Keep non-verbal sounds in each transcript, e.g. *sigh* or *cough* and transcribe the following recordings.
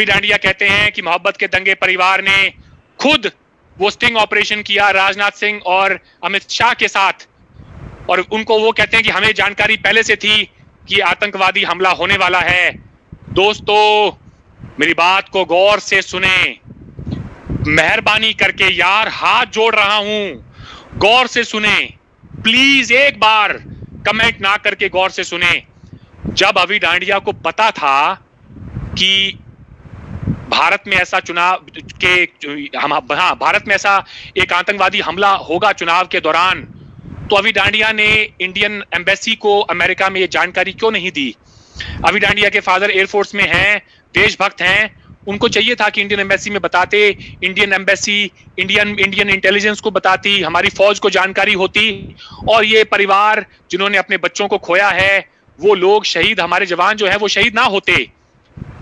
अभी डांडिया कहते हैं कि मोहब्बत के दंगे परिवार ने खुद वो स्टिंग ऑपरेशन किया राजनाथ सिंह और अमित शाह के साथ। और उनको वो कहते हैं कि हमें जानकारी पहले से थी कि आतंकवादी हमला होने वाला है। दोस्तों, मेरी बात को गौर से सुने। मेहरबानी करके यार हाथ जोड़ रहा हूँ। गौर से सुने। प्लीज़ एक बार कमेंट ना करके गौर से सुने। जब अभी डांडिया को पता था कि भारत में ऐसा चुनाव के, हम हाँ भारत में ऐसा एक आतंकवादी हमला होगा चुनाव के दौरान तो अभी डांडिया ने इंडियन एम्बेसी को अमेरिका में ये जानकारी क्यों नहीं दी? अभी डांडिया के फादर एयरफोर्स में हैं, देशभक्त हैं, उनको चाहिए था कि इंडियन एम्बेसी में बताते, Indian embassy, Indian Indian intelligence को बताती, हमारी फौज को जानकारी होती, और ये परिवार जिन्होंने अपने बच्चों को खोया है, वो लोग शहीद, हमारे जवान जो है, वो शहीद ना होते।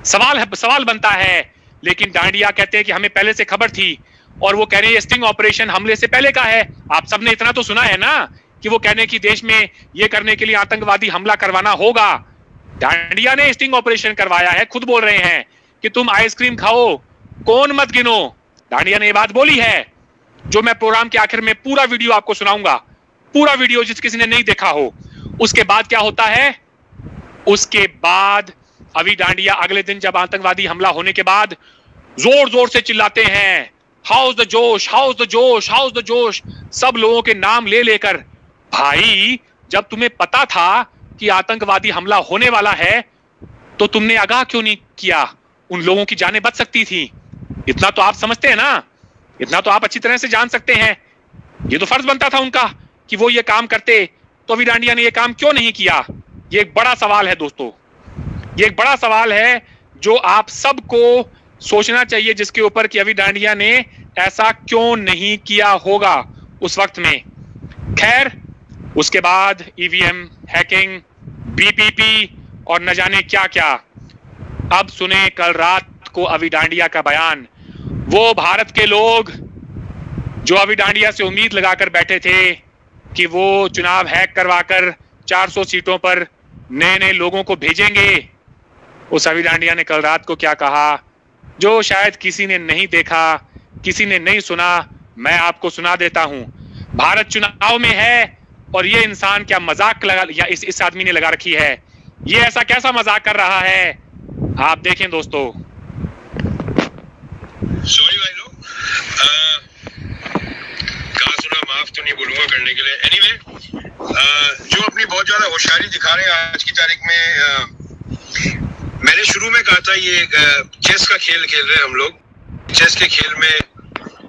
सवाल है, सवाल बनता है लेकिन डांडिया कहते हैं कि हमें पहले से खबर थी और वो कह रहे हैं स्टिंग ऑपरेशन हमले से पहले का है। आप सबने इतना तो सुना है ना कि वो कहने की देश में ये करने के लिए आतंकवादी हमला करवाना होगा। डांडिया ने स्टिंग ऑपरेशन करवाया है, खुद बोल रहे हैं कि तुम आइसक्रीम खाओ, कौन मत गिनो। डांडिया ने ये बात बोली है, जो मैं प्रोग्राम के आखिर में पूरा वीडियो आपको सुनाऊँगा, पूरा वीडियो जिस किसी ने नहीं देखा हो, उसके बाद क्या होता है? उसके बाद अभी डांडिया अगले दिन जब आतंकवादी हमला होने के बाद ज़ोर ज़ोर से चिल्लाते हैं, how's the josh, how's the josh, how's the josh. सब लोगों के नाम ले लेकर, भाई, जब तुम्हें पता था कि आतंकवादी हमला होने वाला है तो तुमने आगाह क्यों नहीं किया? उन लोगों की जानें बच सकती थी। इतना तो आप समझते हैं ना? इतना तो आप अच्छी तरह से जान सकते हैं। ये तो फ़र्ज़ बनता था उनका कि वो ये काम करते तो अभी डांडिया ने ये काम क्यों नहीं किया? ये एक बड़ा सवाल है दोस्तों। ये एक बड़ा सवाल है जो आप सबको सोचना चाहिए जिसके ऊपर कि अभी डांडिया ने ऐसा क्यों नहीं किया होगा उस वक्त में। खैर, उसके बाद ईवीएम हैकिंग बीपीपी और न जाने क्या क्या अब सुने कल रात को अभी डांडिया का बयान। वो भारत के लोग जो अभी डांडिया से उम्मीद लगाकर बैठे थे कि वो चुनाव हैक करवाकर 400 सीटों पर नए नए लोगों को भेजेंगे उस अभी डांडिया ने कल रात को क्या कहा? जो शायद किसी ने नहीं देखा किसी ने नहीं सुना मैं आपको सुना देता हूँ। भारत चुनाव में है और ये इंसान क्या मज़ाक लगा या इस इस आदमी ने लगा रखी है? ये ऐसा कैसा मज़ाक कर रहा है? आप देखें दोस्तों। सॉरी भाई लोग। कहा सुना माफ़ तो नहीं बोलूँगा करने के लिए। एनीवे anyway, जो अपनी बहुत ज़्यादा होशियारी दिखा रहे हैं आज की तारीख में आ, मैंने शुरू में कहा था ये चेस का खेल खेल रहे हम लोग। चेस के खेल में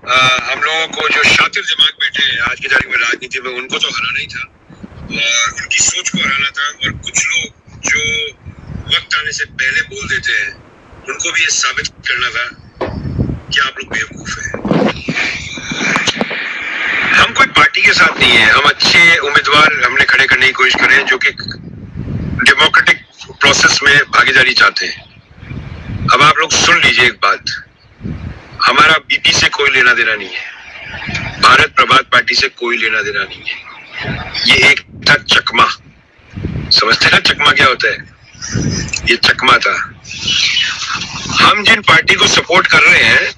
आ, हम लोगों को जो शातिर दिमाग बैठे हैं आज की तारीख में राजनीति में उनको तो हराना ही था। और उनकी सोच को हराना था। और कुछ लोग जो वक्त आने से पहले बोल देते हैं उनको भी ये साबित करना था कि आप लोग बेवकूफ़ हैं। हम कोई पार्टी के साथ नहीं है। हम अच्छे उम्मीदवार हमने खड़े करने की कोशिश करें जो कि डेमोक्रेटिक प्रोसेस में भागीदारी चाहते हैं। अब आप लोग सुन लीजिए एक बात। हमारा बीपी से कोई लेना देना नहीं है। भारत प्रभात पार्टी से कोई लेना देना नहीं है। ये एक था चकमा। समझते ना चकमा क्या होता है? ये चकमा था। हम जिन पार्टी को सपोर्ट कर रहे हैं,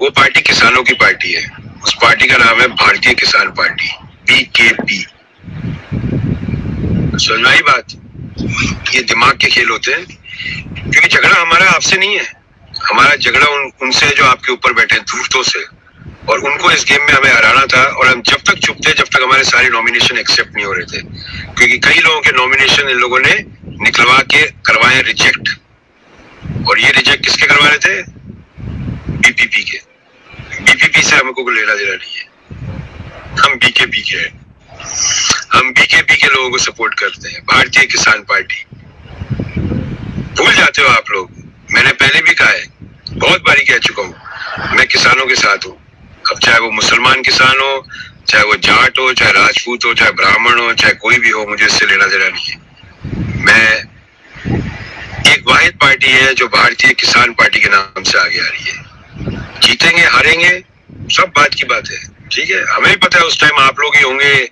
वो पार्टी किसानों की पार्टी है। उस पार्टी का नाम है भारतीय किसान पार्टी बीकेपी सुनना ही बात। ये दिमाग के खेल होते हैं। क्योंकि झगड़ा हमारा आपसे नहीं है। हमारा झगड़ा उन, उनसे जो आपके ऊपर बैठे धूर्तों से। और उनको इस गेम में हमें हराना था और हम जब तक चुप थे, जब तक हमारे सारे नॉमिनेशन एक्सेप्ट नहीं हो रहे थे। क्योंकि कई लोगों के नॉमिनेशन इन लोगों ने निकलवा के करवाए रिजेक्ट और ये रिजेक्ट किसके करवा रहे थे? बीपीपी के। बीपीपी से हमको लेना देना नहीं है। हम बीकेपी के हैं। हम बीकेपी के लोगों को सपोर्ट करते हैं, भारतीय किसान पार्टी। भूल जाते हो आप लोग। मैंने पहले भी कहा है, बहुत बारी कह चुका हूँ, मैं किसानों के साथ हूँ। अब चाहे वो मुसलमान किसान हो, चाहे वो जाट हो, चाहे राजपूत हो, चाहे ब्राह्मण हो, चाहे कोई भी हो, मुझे इससे लेना देना नहीं है। मैं एक वाहिद पार्टी है जो भारतीय किसान पार्टी के नाम से आगे आ रही है। जीतेंगे, हारेंगे, सब बात की बात है। ठीक है? हमें भी पता है उस टाइम आप लोग ही होंगे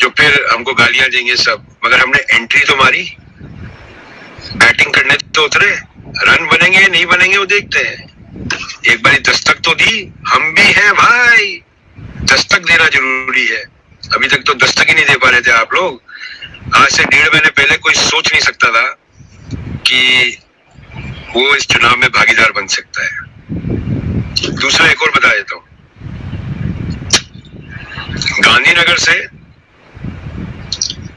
जो फिर हमको गालियाँ देंगे सब। मगर हमने एंट्री तो मारी। बैटिंग करने तो उतरे। रन बनेंगे, नहीं बनेंगे, वो देखते हैं। एक बार दस्तक तो दी। हम भी हैं भाई। दस्तक देना ज़रूरी है। अभी तक तो दस्तक ही नहीं दे पा रहे थे आप लोग। आज से डेढ़ महीने पहले कोई सोच नहीं सकता था कि वो इस चुनाव में भागीदार बन सकता है। दूसरा एक और बता देता हूँ। गांधीनगर से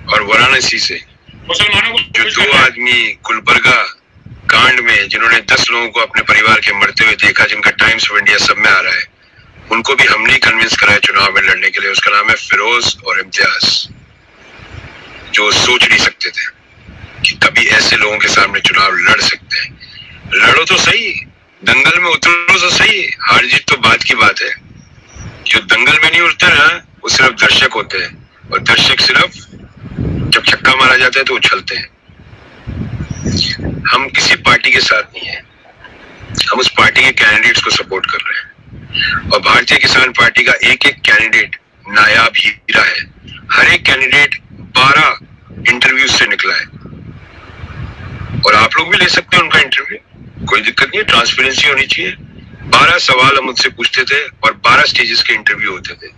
और वाराणसी से। मुसलमानों जो दो आदमी गुलबर्गा कांड में जिन्होंने दस लोगों को अपने परिवार के मरते हुए देखा जिनका टाइम्स ऑफ़ इंडिया सब में आ रहा है उनको भी हमने कन्विंस कराया चुनाव में लड़ने के लिए। उसका नाम है फिरोज और इम्तियाज़ जो सोच नहीं सकते थे कि कभी ऐसे लोगों के सामने चुनाव लड़ सकते हैं। लड़ो तो सही दंगल में उतरो तो सही हार जीत तो बात की बात है। जो दंगल में नहीं उतरते ना वो सिर्फ़ दर्शक होते हैं। और दर्शक सिर्फ़ जब छक्का मारा जाता है तो उछलते हैं। हम किसी पार्टी के साथ नहीं है। हम उस पार्टी के कैंडिडेट्स को सपोर्ट कर रहे हैं। और भारतीय किसान पार्टी का एक एक कैंडिडेट नायाब हीरा है। हर एक कैंडिडेट बारह इंटरव्यू से निकला है। और आप लोग भी ले सकते हैं उनका इंटरव्यू कोई दिक्कत नहीं है ट्रांसपेरेंसी होनी चाहिए। बारह सवाल हम उनसे पूछते थे और बारह स्टेजेस के इंटरव्यू होते थे।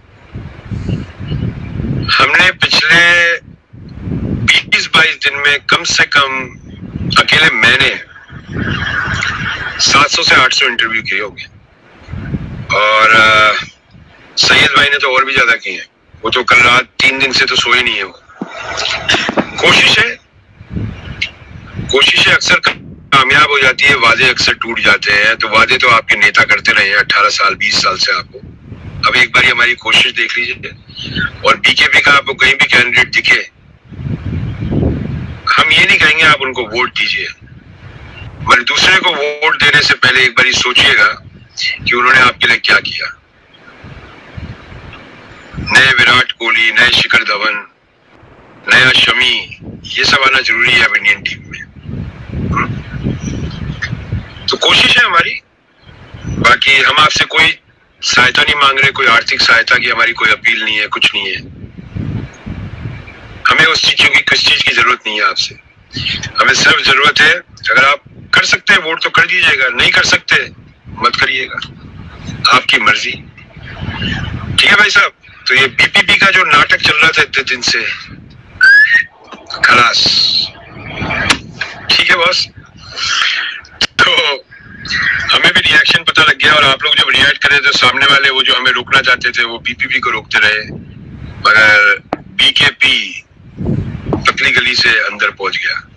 हमने पिछले बीस बाईस दिन में कम से कम अकेले मैंने 700 से 800 इंटरव्यू किए होंगे। और सैयद भाई ने तो और भी ज़्यादा किए हैं। वो तो कल रात तीन दिन से तो सोए नहीं है वो। कोशिश है, कोशिशें अक्सर कामयाब हो जाती है वादे अक्सर टूट जाते हैं। तो वादे तो आपके नेता करते रहे हैं अट्ठारह साल, बीस साल से आपको। अब एक बार हमारी कोशिश देख लीजिए। और बीकेपी का आपको कहीं भी कैंडिडेट दिखे, हम ये नहीं कहेंगे आप उनको वोट दीजिए। मगर दूसरे को वोट देने से पहले एक बार सोचिएगा कि उन्होंने आपके लिए क्या किया। नए विराट कोहली, नए शिखर धवन, नया शमी, ये सब आना ज़रूरी है अब इंडियन टीम में। तो कोशिश है हमारी। बाकी हम आपसे कोई सहायता नहीं मांग रहे, कोई आर्थिक सहायता की हमारी कोई अपील नहीं है, कुछ नहीं है। हमें उस चीज़ों की, किस चीज़ की ज़रूरत नहीं है आपसे। हमें सिर्फ़ ज़रूरत है, अगर आप कर सकते हैं, वोट तो कर दीजिएगा, नहीं कर सकते, मत करिएगा। आपकी मर्ज़ी। ठीक है भाई साहब तो ये बीपीपी का जो नाटक चल रहा था इतने दिन से, खलास। ठीक है, बॉस। तो हमें भी रिएक्शन पता लग गया और आप लोग जब रिएक्ट करे तो सामने वाले वो जो हमें रोकना चाहते थे, वो बीपीपी को रोकते रहे। मगर बीकेपी पतली गली से अंदर पहुँच गया।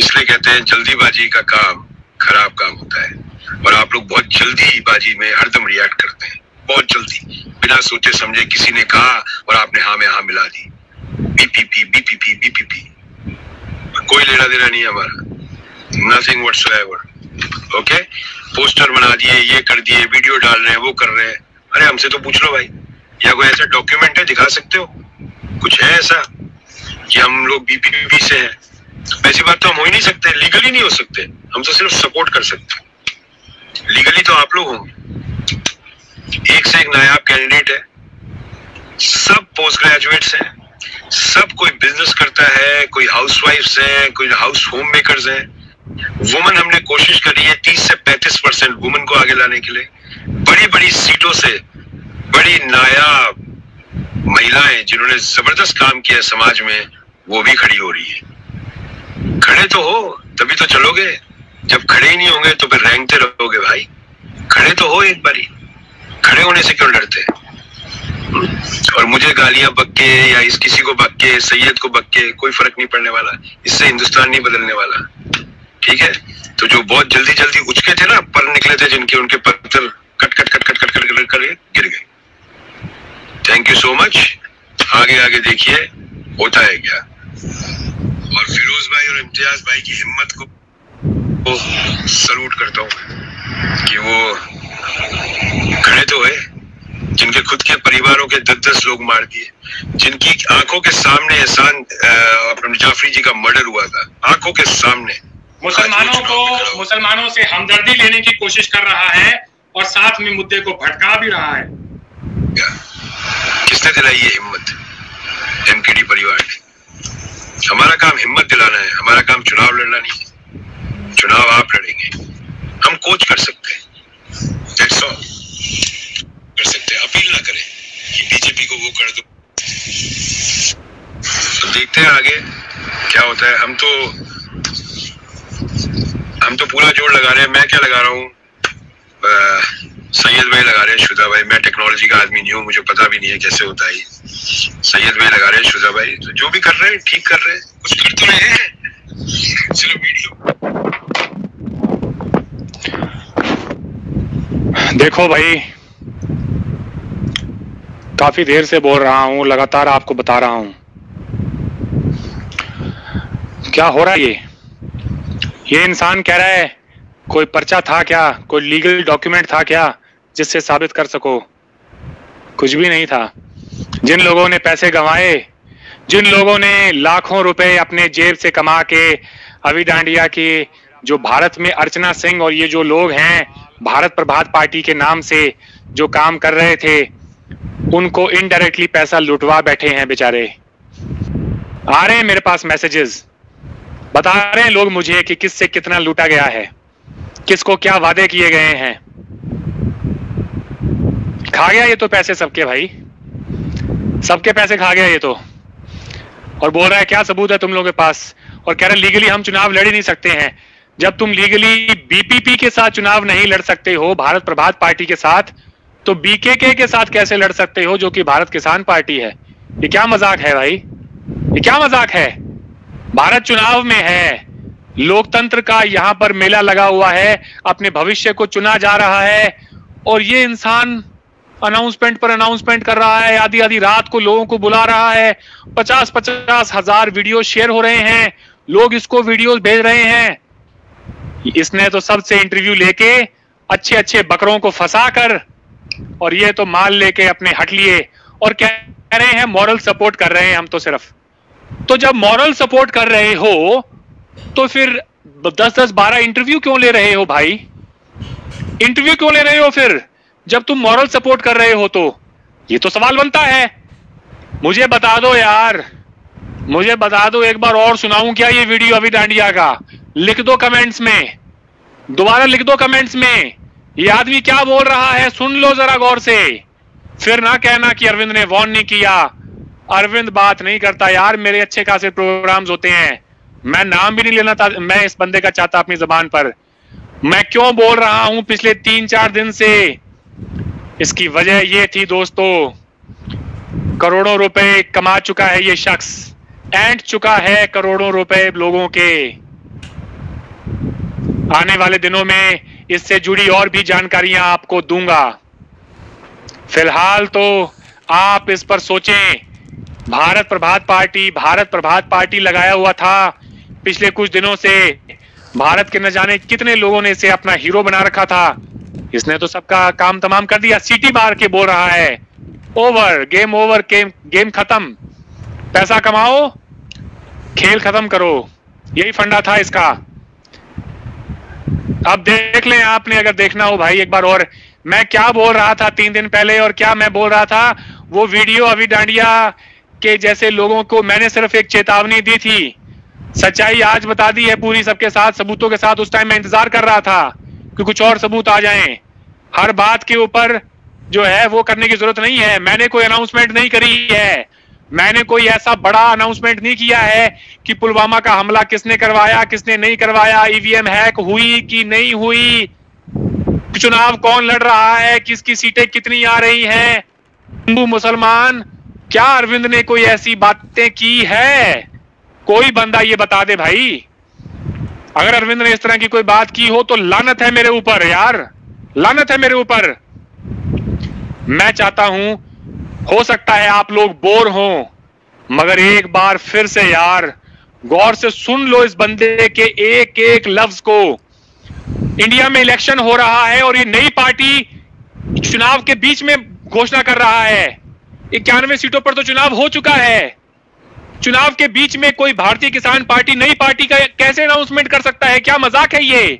इसलिए कहते हैं, जल्दीबाजी का काम, खराब काम होता है। और आप लोग बहुत जल्दी बाजी में हरदम रिएक्ट करते हैं। बहुत जल्दी। बिना सोचे समझे किसी ने कहा और आपने हाँ में हाँ मिला दी। बीपीपी बीपीपी बीपीपी कोई लेना देना नहीं हमारा। नथिंग वट्स ओके पोस्टर बना दिए, ये कर दिए वीडियो डाल रहे हैं, वो कर रहे हैं। अरे, हमसे तो पूछ लो भाई। या कोई ऐसा डॉक्यूमेंट है, दिखा सकते हो? कुछ है ऐसा? कि हम लोग बीपीपी से हैं। ऐसी बात तो हम हो ही नहीं सकते लीगली नहीं हो सकते। हम तो सिर्फ़ सपोर्ट कर सकते लीगली तो आप लोग होंगे एक से एक नायाब कैंडिडेट है। सब पोस्ट ग्रेजुएट्स हैं। सब कोई बिज़नेस करता है, कोई हाउस वाइफ है, कोई हाउस होम मेकर्स हैं। वुमन हमने कोशिश करी है तीस से पैंतीस परसेंट वुमन को आगे लाने के लिए। बड़ी बड़ी सीटों से बड़ी नायाब महिलाएँ जिन्होंने ज़बरदस्त काम किया समाज में, वो भी खड़ी हो रही है। खड़े तो हो, तभी तो चलोगे। जब खड़े ही नहीं होंगे तो फिर रेंगते रहोगे भाई। खड़े तो हो एक बारी। खड़े होने से क्यों डरते? और मुझे गालियाँ बक्के या इस किसी को बक्के सैयद को बक्के कोई फ़र्क नहीं पड़ने वाला। इससे हिंदुस्तान नहीं बदलने वाला। ठीक है? तो जो बहुत जल्दी जल्दी उचके थे ना पर निकले थे जिनके उनके पत्थर cut cut cut cut cut cut cut कर गिर गए। थैंक यू सो मच आगे आगे देखिए होता है क्या? और फिरोज भाई और इम्तियाज़ भाई की हिम्मत को, को सल्यूट करता हूँ कि वो खड़े तो है जिनके खुद के परिवारों के दस दस लोग मार दिए जिनकी आँखों के सामने एहसान जाफरी जी का मर्डर हुआ था। आँखों के सामने। मुसलमानों को मुसलमानों से हमदर्दी लेने की कोशिश कर रहा है और साथ में मुद्दे को भटका भी रहा है। किसने दिलाई ये हिम्मत? एमकेडी परिवार ने हमारा काम हिम्मत दिलाना है हमारा काम चुनाव लड़ना नहीं है। चुनाव आप लड़ेंगे हम कोच कर सकते हैं। दैट्स ऑल कर सकते हैं। अपील ना करें कि बीजेपी को वो कर दो। तो देखते हैं आगे क्या होता है। हम तो हम तो पूरा ज़ोर लगा रहे हैं। मैं क्या लगा रहा हूँ? सैयद भाई लगा रहे हैं, शुदा भाई। मैं टेक्नोलॉजी का आदमी नहीं हूँ, मुझे पता भी नहीं है कैसे होता है सैयद भाई लगा रहे हैं, शुदा भाई। तो जो भी कर रहे हैं, ठीक कर रहे हैं। कुछ कर तो रहे हैं। चलो, वीडियो। देखो भाई, काफ़ी देर से बोल रहा हूँ, लगातार आपको बता रहा हूँ। क्या हो रहा है ये? ये इंसान कह रहा है, कोई पर्चा था क्या? कोई लीगल डॉक्यूमेंट था क्या जिससे साबित कर सको? कुछ भी नहीं था। जिन लोगों ने पैसे गंवाए, जिन लोगों ने लाखों रुपए अपने जेब से कमा के अभी डांडिया की, जो भारत में अर्चना सिंह और ये जो लोग हैं, भारत प्रभात पार्टी के नाम से जो काम कर रहे थे, उनको इनडायरेक्टली पैसा लुटवा बैठे हैं बेचारे। आ रहे हैं मेरे पास मैसेजेस बता रहे हैं लोग मुझे कि किससे कितना लूटा गया है। किसको क्या वादे किए गए हैं। खा गया ये तो पैसे सबके भाई। सबके पैसे खा गया ये तो। और बोल रहा है, क्या सबूत है तुम लोगों के पास? और कह रहे लीगली हम चुनाव लड़ ही नहीं सकते हैं। जब तुम लीगली बीपीपी के साथ चुनाव नहीं लड़ सकते हो, भारत प्रभात पार्टी के साथ तो बीकेके के साथ कैसे लड़ सकते हो, जो कि भारत किसान पार्टी है? ये क्या मज़ाक है भाई? ये क्या मज़ाक है? भारत चुनाव में है। लोकतंत्र का यहाँ पर मेला लगा हुआ है। अपने भविष्य को चुना जा रहा है। और ये इंसान अनाउंसमेंट पर अनाउंसमेंट कर रहा है। आधी आधी रात को लोगों को बुला रहा है। पचास पचास हज़ार वीडियो शेयर हो रहे हैं। लोग इसको वीडियो भेज रहे हैं। इसने तो सबसे इंटरव्यू लेके अच्छे अच्छे बकरों को फंसा कर और ये तो माल लेके अपने हट लिए। और कह रहे हैं मॉरल सपोर्ट कर रहे हैं हम तो सिर्फ़। तो जब मॉरल सपोर्ट कर रहे हो तो फिर दस दस बारह इंटरव्यू क्यों ले रहे हो भाई? इंटरव्यू क्यों ले रहे हो फिर? जब तुम मॉरल सपोर्ट कर रहे हो तो। ये तो सवाल बनता है। मुझे बता दो यार। मुझे बता दो, एक बार और सुनाऊं क्या ये वीडियो अभी डांडिया का? लिख दो कमेंट्स में। दोबारा लिख दो कमेंट्स में। ये आदमी क्या बोल रहा है? सुन लो जरा गौर से। फिर ना कहना कि अरविंद ने वॉर्न नहीं किया। अरविंद बात नहीं करता, यार मेरे अच्छे खासे प्रोग्राम्स होते हैं। मैं नाम भी नहीं लेना था, मैं इस बंदे का चाहता अपनी जबान पर। मैं क्यों बोल रहा हूँ पिछले तीन चार दिन से? इसकी वजह ये थी दोस्तों, करोड़ों रुपए कमा चुका है ये शख्स एंड चुका है करोड़ों रुपए लोगों के। आने वाले दिनों में इससे जुड़ी और भी जानकारियाँ आपको दूँगा। फ़िलहाल तो आप इस पर सोचें। भारत प्रभात पार्टी, भारत प्रभात पार्टी लगाया हुआ था पिछले कुछ दिनों से। भारत के न जाने कितने लोगों ने इसे अपना हीरो बना रखा था। इसने तो सबका काम तमाम कर दिया। सीटी मार के बोल रहा है, over, game over game game खत्म। पैसा कमाओ, खेल खत्म करो। यही फंडा था इसका। अब देख लें, आपने अगर देखना हो भाई, एक बार और। मैं क्या बोल रहा था तीन दिन पहले और क्या मैं बोल रहा था? वो वीडियो अभी डांडिया के जैसे लोगों को मैंने सिर्फ़ एक चेतावनी दी थी। सच्चाई आज बता दी है पूरी सबके साथ, सबूतों के साथ। उस टाइम मैं इंतज़ार कर रहा था कि कुछ और सबूत आ जाएँ। हर बात के ऊपर जो है वो करने की ज़रूरत नहीं है। मैंने कोई अनाउंसमेंट नहीं करी है। मैंने कोई ऐसा बड़ा अनाउंसमेंट नहीं किया है कि पुलवामा का हमला किसने करवाया, किसने नहीं करवाया ईवीएम हैक हुई कि नहीं हुई, चुनाव कौन लड़ रहा है, किसकी सीटें कितनी आ रही हैं। हिंदू, मुसलमान क्या अरविंद ने कोई ऐसी बातें की है? कोई बंदा ये बता दे भाई। अगर अरविंद ने इस तरह की कोई बात की हो तो लानत है मेरे ऊपर, यार। लानत है मेरे ऊपर। मैं चाहता हूँ, हो सकता है आप लोग बोर हो, मगर एक बार फिर से यार, गौर से सुन लो इस बंदे के एक एक लफ्ज को। इंडिया में इलेक्शन हो रहा है और ये नई पार्टी चुनाव के बीच में घोषणा कर रहा है। इक्यानवे सीटों पर तो चुनाव हो चुका है। चुनाव के बीच में कोई भारतीय किसान पार्टी, नई पार्टी का कैसे अनाउंसमेंट कर सकता है? क्या मज़ाक है ये?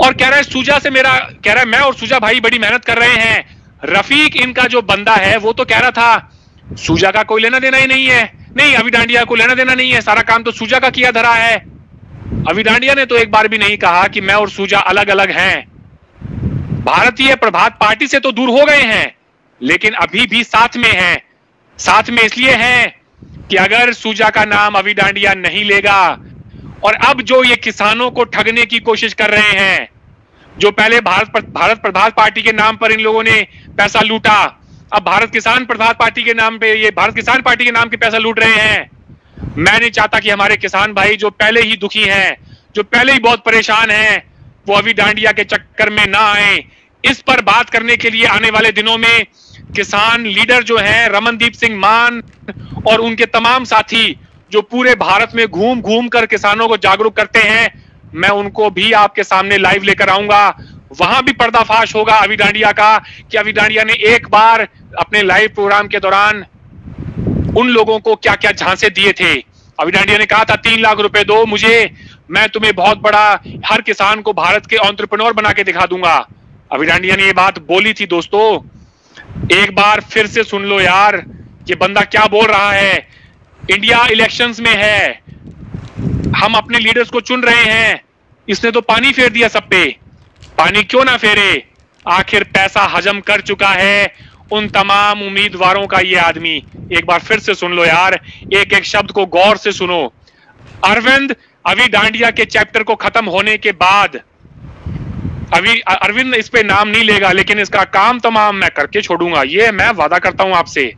और कह रहा है, सूजा से मेरा, कह रहा है, मैं और सूजा भाई बड़ी मेहनत कर रहे हैं। रफीक इनका जो बंदा है, वो तो कह रहा था, सूजा का कोई लेना देना ही नहीं है। नहीं, अभी डांडिया को लेना देना नहीं है, सारा काम तो सूजा का किया धरा है। अभी डांडिया ने तो एक बार भी नहीं कहा कि मैं और सूजा अलग अलग हैं। भारतीय प्रभात पार्टी से तो दूर हो गए हैं। लेकिन अभी भी साथ में है। साथ में इसलिए है कि अगर सूजा का नाम अभी डांडिया नहीं लेगा और अब जो ये किसानों को ठगने की कोशिश कर रहे हैं जो पहले भारत पर, भारत प्रभात पार्टी के नाम पर इन लोगों ने पैसा लूटा अब भारत किसान प्रभात पार्टी के नाम पे ये भारत किसान पार्टी के नाम के पैसा लूट रहे हैं। मैं नहीं चाहता कि हमारे किसान भाई जो पहले ही दुखी हैं जो पहले ही बहुत परेशान हैं वो अभी डांडिया के चक्कर में ना आए। इस पर बात करने के लिए आने वाले दिनों में किसान लीडर जो हैं, रमनदीप सिंह मान और उनके तमाम साथी जो पूरे भारत में घूम घूम कर किसानों को जागरूक करते हैं, मैं उनको भी आपके सामने लाइव लेकर आऊँगा। वहाँ भी पर्दाफाश होगा अभी डांडिया का, कि अभी डांडिया ने एक बार अपने लाइव प्रोग्राम के दौरान उन लोगों को क्या क्या झांसे दिए थे। अभी डांडिया ने कहा था, तीन लाख रुपए दो मुझे, मैं तुम्हें बहुत बड़ा, हर किसान को भारत के ऑन्ट्रप्रनोर बना के दिखा दूँगा। अभी डांडिया ने ये बात बोली थी, दोस्तों। एक बार फिर से सुन लो यार, ये बंदा क्या बोल रहा है? इंडिया इलेक्शंस में है। हम अपने लीडर्स को चुन रहे हैं। इसने तो पानी फेर दिया सब पे। पानी क्यों ना फेरे? आखिर पैसा हजम कर चुका है उन तमाम उम्मीदवारों का ये आदमी। एक बार फिर से सुन लो यार एक एक शब्द को गौर से सुनो। अरविंद, अभी डांडिया के चैप्टर को खत्म होने के बाद अभी अरविंद इस पे नाम नहीं लेगा लेकिन इसका काम तमाम मैं करके छोड़ूँगा। ये मैं वादा करता हूँ आपसे।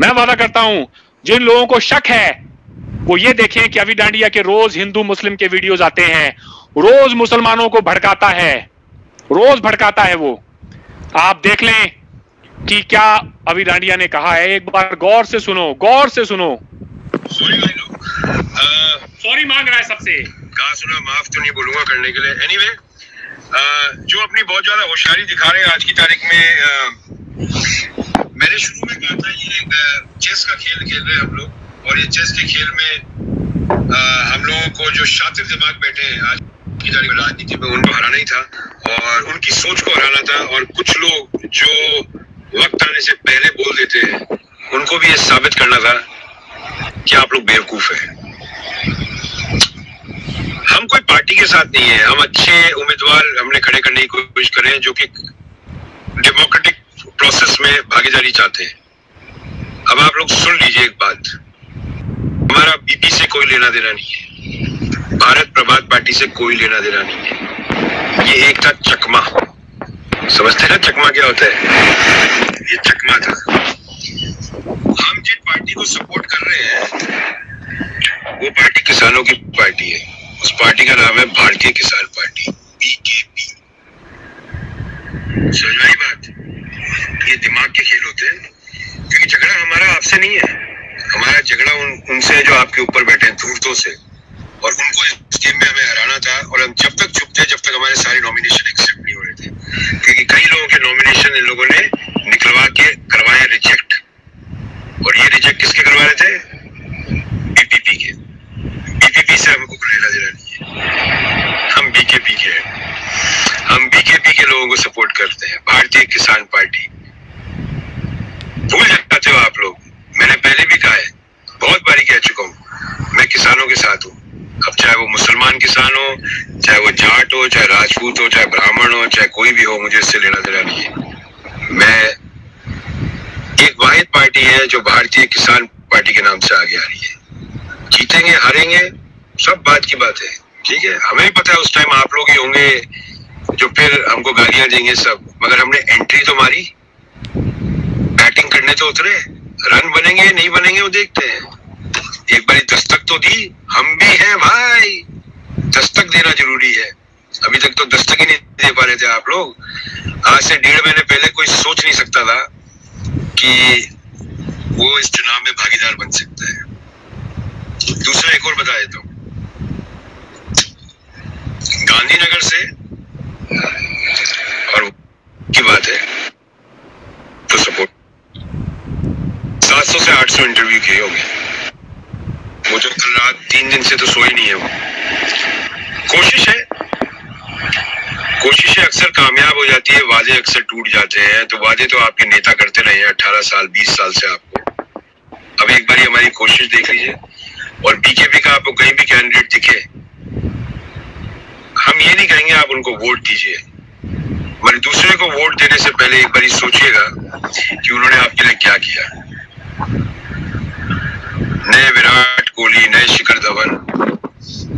मैं वादा करता हूँ जिन लोगों को शक है वो ये देखें कि अभी डांडिया के रोज हिंदू मुस्लिम के वीडियोस आते हैं। रोज मुसलमानों को भड़काता है। रोज भड़काता है वो। आप देख लें कि क्या अभी डांडिया ने कहा है। एक बार गौर से सुनो गौर से सुनो। सॉरी मांग रहा है सबसे। कहा सुना माफ़ तो नहीं बोलूँगा करने के लिए। एनीवे anyway, जो अपनी बहुत ज़्यादा होशियारी दिखा रहे हैं आज की तारीख में मैंने शुरू में कहा था, ये चेस का खेल खेल रहे हैं हम लोग, और ये चेस के खेल में हम लोगों को जो शातिर दिमाग बैठे हैं, आज की तारीख में राजनीति में, उनको हराना ही था, और उनकी सोच को हराना था, और कुछ लोग जो वक्त आने से पहले बोल देते हैं, उनको भी ये साबित करना था कि आप लोग बेवकूफ़ हैं। हम कोई पार्टी के साथ नहीं है। हम अच्छे उम्मीदवार हमने खड़े करने की कोशिश करें जो कि डेमोक्रेटिक प्रोसेस में भागीदारी चाहते हैं। अब आप लोग सुन लीजिए एक बात। हमारा बीपी से कोई लेना देना नहीं है। भारत प्रभात पार्टी से कोई लेना देना नहीं है। ये एक था चकमा। समझते ना चकमा क्या होता है? ये चकमा था। हम जिन पार्टी को सपोर्ट कर रहे हैं, वो पार्टी किसानों की पार्टी है। उस पार्टी का नाम है भारतीय किसान पार्टी बीकेपी समझ बात? ये दिमाग के खेल होते हैं। क्योंकि झगड़ा हमारा आपसे नहीं है। हमारा झगड़ा उन, उनसे जो आपके ऊपर बैठे हैं, धूर्तों से। और उनको इस गेम में हमें हराना था। और हम जब तक चुप थे, जब तक हमारे सारे नॉमिनेशन एक्सेप्ट नहीं हो रहे थे। क्योंकि कई लोगों के नॉमिनेशन इन लोगों ने निकलवा के करवाए रिजेक्ट और ये रिजेक्ट किसके करवा रहे थे? बीजेपी से हमको कोई लेना देना नहीं है। हम बीकेपी के हैं। हम बीकेपी के लोगों को सपोर्ट करते हैं। भारतीय किसान पार्टी। भूल जाते हो आप लोग। मैंने पहले भी कहा है, बहुत बारी कह चुका हूँ, मैं किसानों के साथ हूँ। अब चाहे वो मुसलमान किसान हो, चाहे वो जाट हो, चाहे राजपूत हो, चाहे ब्राह्मण हो, चाहे कोई भी हो, मुझे इससे लेना देना नहीं है। मैं एक वाहिद पार्टी है जो भारतीय किसान पार्टी के नाम से आगे आ रही है। जीतेंगे, हारेंगे, सब बात की बात है। ठीक है? हमें भी पता है उस टाइम आप लोग ही होंगे जो फिर हमको गालियाँ देंगे सब। मगर हमने एंट्री तो मारी। बैटिंग करने तो उतरे। रन बनेंगे, नहीं बनेंगे, वो देखते हैं। एक बारी दस्तक तो दी। हम भी हैं, भाई। दस्तक देना ज़रूरी है। अभी तक तो दस्तक ही नहीं दे पा रहे थे आप लोग। आज से डेढ़ महीने पहले कोई सोच नहीं सकता था कि वो इस चुनाव में भागीदार बन सकता है। दूसरा एक और बता देता हूँ। गांधीनगर से और की बात है। तो सपोर्ट 700 से 800 इंटरव्यू किए होंगे। वो जो कल रात तीन दिन से तो सोई नहीं है वो। कोशिश है। कोशिशें अक्सर कामयाब हो जाती है, वादे अक्सर टूट जाते हैं। तो वादे तो आपके नेता करते रहे हैं, अठारह साल, बीस साल से आपको। अब एक बार हमारी कोशिश देख लीजिए। और बीजेपी का आपको कहीं भी कैंडिडेट दिखे, हम ये नहीं कहेंगे आप उनको वोट दीजिए। मगर दूसरे को वोट देने से पहले एक बार सोचिएगा कि उन्होंने आपके लिए क्या किया। नए विराट कोहली, नए शिखर धवन,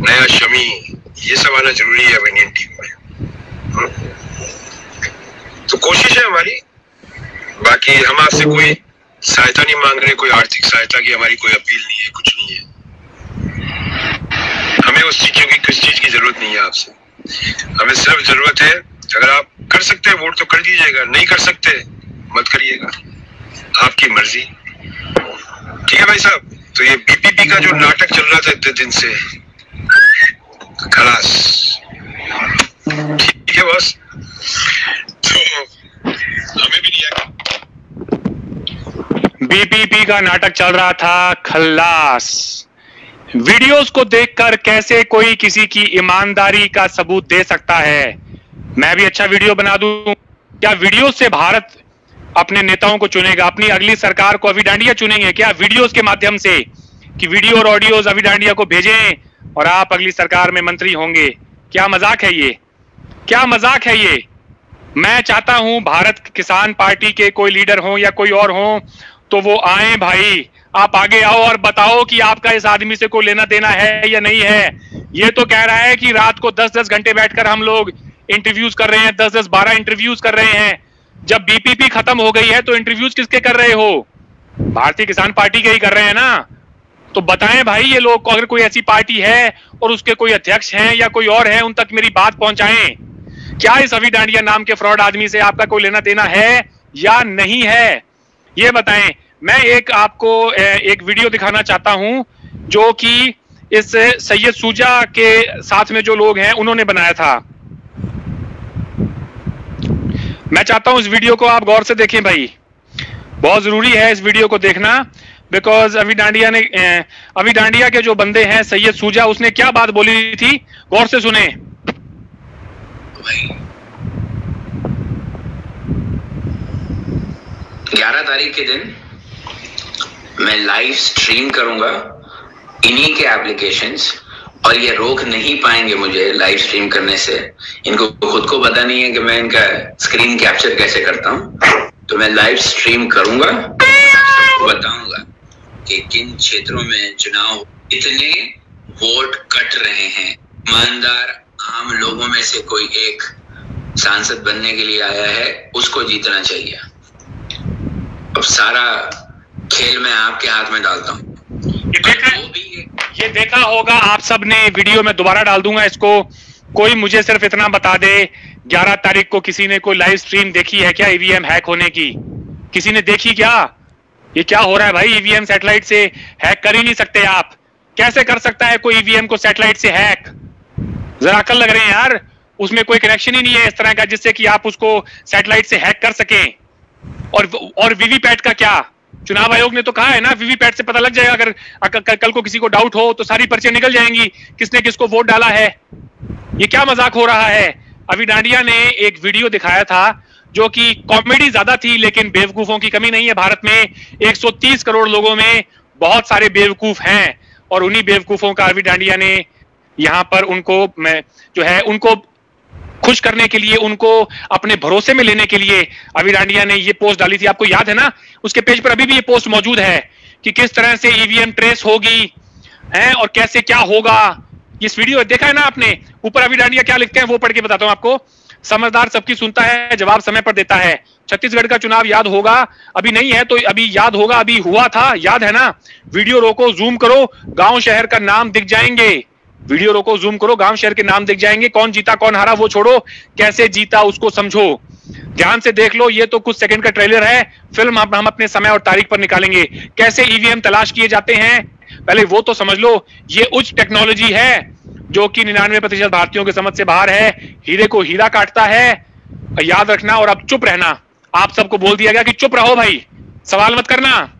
नया शमी, ये सब आना ज़रूरी है इंडियन टीम में। तो कोशिश है हमारी। बाकी हम आपसे कोई सहायता नहीं मांग रहे, कोई आर्थिक सहायता की हमारी कोई अपील नहीं है, कुछ नहीं है। हमें उस चीज़ों की, किस चीज़ की ज़रूरत नहीं है आपसे। हमें सिर्फ़ ज़रूरत है, अगर आप कर सकते हैं, वोट तो कर दीजिएगा, नहीं कर सकते, मत करिएगा। आपकी मर्ज़ी। ठीक है भाई साहब तो ये बीपीपी का जो नाटक चल रहा था इतने दिन से, खलास। ठीक है बस। तो हमें भी नहीं बीपीपी का नाटक चल रहा था खल्लास वीडियोस को देखकर कैसे कोई किसी की ईमानदारी का सबूत दे सकता है? मैं भी अच्छा वीडियो बना दू। क्या वीडियो से भारत अपने नेताओं को चुनेगा? अपनी अगली सरकार को अभी डांडिया चुनेंगे क्या? वीडियोस के माध्यम से कि वीडियो और ऑडियोज अभी डांडिया को भेजें और आप अगली सरकार में मंत्री होंगे। क्या मज़ाक है ये? क्या मज़ाक है ये? मैं चाहता हूँ भारत किसान पार्टी के कोई लीडर हो या कोई और हो तो वो आए भाई। आप आगे आओ और बताओ कि आपका इस आदमी से कोई लेना देना है या नहीं है। ये तो कह रहा है कि रात को दस दस घंटे बैठकर हम लोग इंटरव्यूज़ कर रहे हैं दस दस बारह इंटरव्यूज़ कर रहे हैं। जब बीपीपी खत्म हो गई है तो इंटरव्यूज़ किसके कर रहे हो? भारतीय किसान पार्टी के ही कर रहे हैं ना। तो बताएँ भाई, ये लोग, अगर कोई ऐसी पार्टी है और उसके कोई अध्यक्ष हैं या कोई और है, उन तक मेरी बात पहुंचाएँ। क्या इस अभी डांडिया नाम के फ्रॉड आदमी से आपका कोई लेना देना है या नहीं है? ये बताएँ मैं एक आपको एक वीडियो दिखाना चाहता हूँ, जो कि इस सैयद सूजा के साथ में जो लोग हैं, उन्होंने बनाया था। मैं चाहता हूँ इस वीडियो को आप गौर से देखें भाई। बहुत ज़रूरी है इस वीडियो को देखना बिकॉज़ अभी डांडिया ने अभी डांडिया के जो बंदे हैं, सैयद सूजा, उसने क्या बात बोली थी? गौर से सुने। ग्यारह तारीख के दिन मैं लाइव स्ट्रीम करूँगा इन्हीं के एप्लीकेशंस और ये रोक नहीं पाएँगे मुझे लाइव स्ट्रीम करने से। इनको खुद को पता नहीं है कि मैं इनका स्क्रीन कैप्चर कैसे करता हूँ। तो मैं लाइव स्ट्रीम करूँगा, बताऊँगा कि किन क्षेत्रों में चुनाव इतने वोट कट रहे हैं। ईमानदार आम लोगों में से कोई एक सांसद बनने के लिए आया है, उसको जीतना चाहिए। अब सारा खेल मैं आपके हाथ में डालता हूँ। ये देखा ये देखा होगा आप सबने वीडियो में दोबारा डाल दूँगा इसको। कोई मुझे सिर्फ़ इतना बता दे 11 तारीख को किसी ने कोई लाइव स्ट्रीम देखी है क्या ईवीएम हैक होने की? किसी ने देखी क्या? ये क्या हो रहा है भाई ईवीएम सैटेलाइट से हैक कर ही नहीं सकते आप। कैसे कर सकता है कोई ईवीएम को सैटेलाइट से हैक जरा अकल लग रहे हैं यार। उसमें कोई कनेक्शन ही नहीं है इस तरह का जिससे कि आप उसको सैटेलाइट से हैक कर सकें। और और वीवीपैट का क्या? चुनाव आयोग ने तो कहा है ना, वीवीपैट से पता लग जाएगा अगर कल को किसी को डाउट हो तो सारी पर्चे निकल जाएँगी, किसने किसको वोट डाला है। ये क्या मज़ाक हो रहा है? अभी डांडिया ने एक वीडियो दिखाया था, जो कि कॉमेडी ज़्यादा थी, लेकिन बेवकूफों की कमी नहीं है भारत में। 130 करोड़ लोगों में बहुत सारे बेवकूफ़ हैं, और उन्हीं बेवकूफों का अभी डांडिया ने यहाँ पर उनको जो है, उनको खुश करने के लिए, उनको अपने भरोसे में लेने के लिए अभी डांडिया ने ये पोस्ट डाली थी। आपको याद है ना? उसके पेज पर अभी भी ये पोस्ट मौजूद है कि किस तरह से ईवीएम ट्रेस होगी, है, और कैसे क्या होगा। इस वीडियो देखा है ना आपने? ऊपर अभी डांडिया क्या लिखते हैं वो पढ़ के बताता हूँ आपको। समझदार सबकी सुनता है, जवाब समय पर देता है। छत्तीसगढ़ का चुनाव याद होगा? अभी नहीं है तो अभी याद होगा, अभी हुआ था, याद है ना? वीडियो रोको जूम करो, गाँव शहर का नाम दिख जाएँगे। वीडियो रोको जूम करो, गाँव शहर के नाम दिख जाएँगे, कौन जीता, कौन हारा, वो छोड़ो, कैसे जीता उसको समझो। ध्यान से देख लो, ये तो कुछ सेकंड का ट्रेलर है फ़िल्म हम अपने समय और तारीख पर निकालेंगे। कैसे ईवीएम तलाश किए जाते हैं? पहले वो तो समझ लो, ये उच्च टेक्नोलॉजी है, जो कि निन्यानवे प्रतिशत भारतीयों के समझ से बाहर है, हीरे को हीरा काटता है, याद रखना और अब चुप रहना। आप सबको बोल दिया गया कि चुप रहो भाई, सवाल मत करना।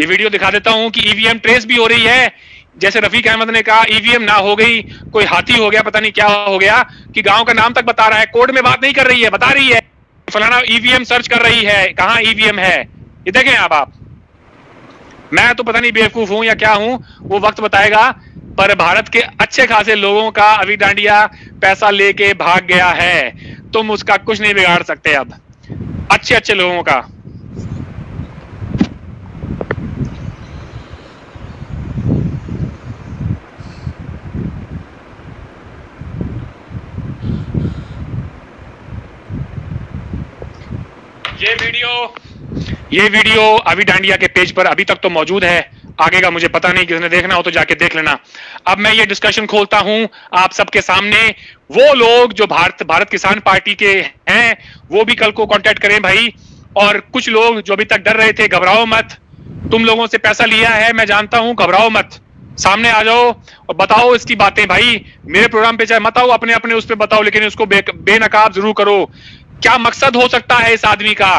ये वीडियो दिखा देता हूँ कि ईवीएम ट्रेस भी हो रही है। जैसे रफीक अहमद ने कहा ईवीएम ना हो गई, कोई हाथी हो गया, पता नहीं क्या हो गया, कि गाँव का नाम तक बता रहा है, कोर्ट में बात नहीं कर रही है, बता रही है। फलाना ईवीएम सर्च कर रही है, कहा ईवीएम है? ये देखें आप आप। मैं तो पता नहीं बेवकूफ़ हूँ या क्या हूँ, वो वक्त बताएगा, पर भारत के अच्छे खासे लोगों का अभी डांडिया पैसा लेके भाग गया है, तुम उसका कुछ नहीं बिगाड़ सकते अब। अच्छे अच्छे लोगों का। ये वीडियो ये वीडियो अभी डांडिया के पेज पर अभी तक तो मौजूद है। आगे का मुझे पता नहीं किसने देखना हो तो जाके देख लेना। अब मैं ये डिस्कशन खोलता हूँ आप सबके सामने। वो लोग जो भारत भारत किसान पार्टी के हैं वो भी कल को कांटेक्ट करें भाई। और कुछ लोग जो अभी तक डर रहे थे घबराओ मत। तुम लोगों से पैसा लिया है मैं जानता हूँ घबराओ मत। सामने आ जाओ और बताओ इसकी बातें भाई। मेरे प्रोग्राम पे चाहे मत आओ अपने अपने उस पर बताओ लेकिन उसको बे, बेनकाब ज़रूर करो। क्या मकसद हो सकता है इस आदमी का?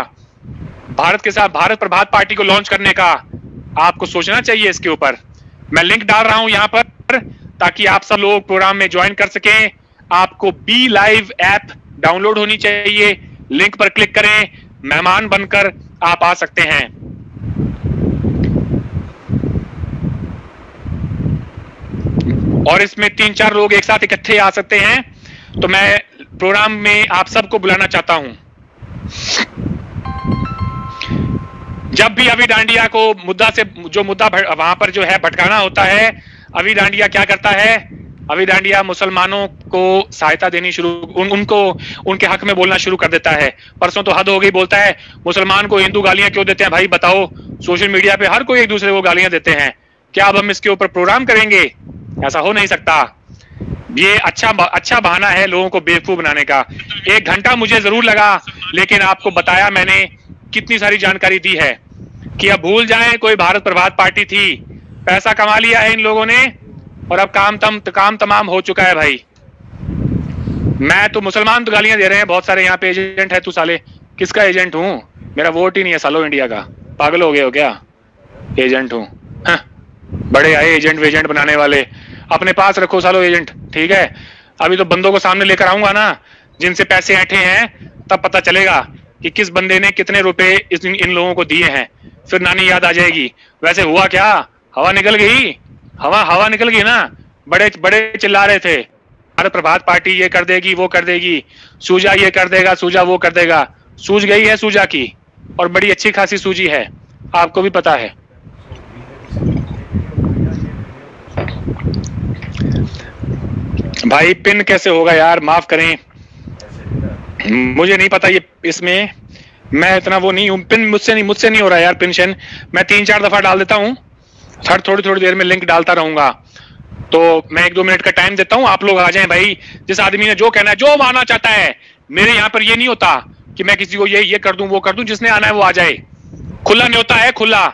भारत के साथ भारत प्रभात पार्टी को लॉन्च करने का आपको सोचना चाहिए इसके ऊपर। मैं लिंक डाल रहा हूँ यहाँ पर, ताकि आप सब लोग प्रोग्राम में ज्वाइन कर सकें। आपको बी लाइव ऐप डाउनलोड होनी चाहिए। लिंक पर क्लिक करें। मेहमान बनकर आप आ सकते हैं। और इसमें तीन चार लोग एक साथ इकट्ठे आ सकते हैं। तो मैं प्रोग्राम में आप सबको बुलाना चाहता हूँ। जब भी अभी डांडिया को मुद्दा से जो मुद्दा वहाँ पर जो है भटकाना होता है अभी डांडिया क्या करता है? अभी डांडिया मुसलमानों को सहायता देनी शुरू उन, उनको उनके हक में बोलना शुरू कर देता है। परसों तो हद हो गई बोलता है मुसलमान को हिंदू गालियाँ क्यों देते हैं? भाई बताओ सोशल मीडिया पे हर कोई एक दूसरे को गालियाँ देते हैं। क्या अब हम इसके ऊपर प्रोग्राम करेंगे? ऐसा हो नहीं सकता। ये अच्छा अच्छा बहाना है लोगों को बेवकूफ़ बनाने का। एक घंटा मुझे ज़रूर लगा, लेकिन आपको बताया मैंने कितनी सारी जानकारी दी है कि अब भूल जाए, कोई भारत प्रभात पार्टी थी, पैसा कमा लिया है इन लोगों ने, और अब काम तम, काम तमाम हो चुका है भाई। मैं तो मुसलमान तो गालियाँ दे रहे हैं, बहुत सारे यहाँ पे एजेंट है, तू साले, किसका एजेंट हूँ? मेरा वोट ही नहीं है सालो इंडिया का। पागल हो गए हो क्या? एजेंट हूँ। बड़े आए एजेंट वेजेंट बनाने वाले। अपने पास रखो सालो एजेंट ठीक है? अभी तो बंदों को सामने लेकर आऊँगा ना, जिनसे पैसे ऐठे हैं, तब पता चलेगा कि किस बंदे ने कितने रुपए इस इन लोगों को दिए हैं। फिर नानी याद आ जाएगी। वैसे हुआ क्या? हवा निकल गई? हवा हवा निकल गई ना? बड़े बड़े चिल्ला रहे थे। अरे प्रभात पार्टी ये कर देगी, वो कर देगी। सूजा ये कर देगा, सूजा वो कर देगा। सूझ गई है सूजा की, और बड़ी अच्छी खासी सूजी है। आपको भी पता है। भाई, पिन कैसे होगा यार? माफ़ करें। मुझे नहीं पता ये इसमें। मैं इतना वो नहीं हूँ। पिन मुझसे नहीं मुझसे नहीं हो रहा यार पेंशन मैं तीन, चार दफ़ा डाल देता हूँ। हर थोड़ी थोड़ी देर में लिंक डालता रहूँगा। तो मैं एक दो मिनट का टाइम देता हूँ। आप लोग आ जाएँ भाई। जिस आदमी ने जो कहना है, जो मानना चाहता है, मेरे यहाँ पर ये नहीं होता कि मैं किसी को ये ये कर दूँ, वो कर दूँ। जिसने आना है वो आ जाए। खुला नहीं होता है, खुला।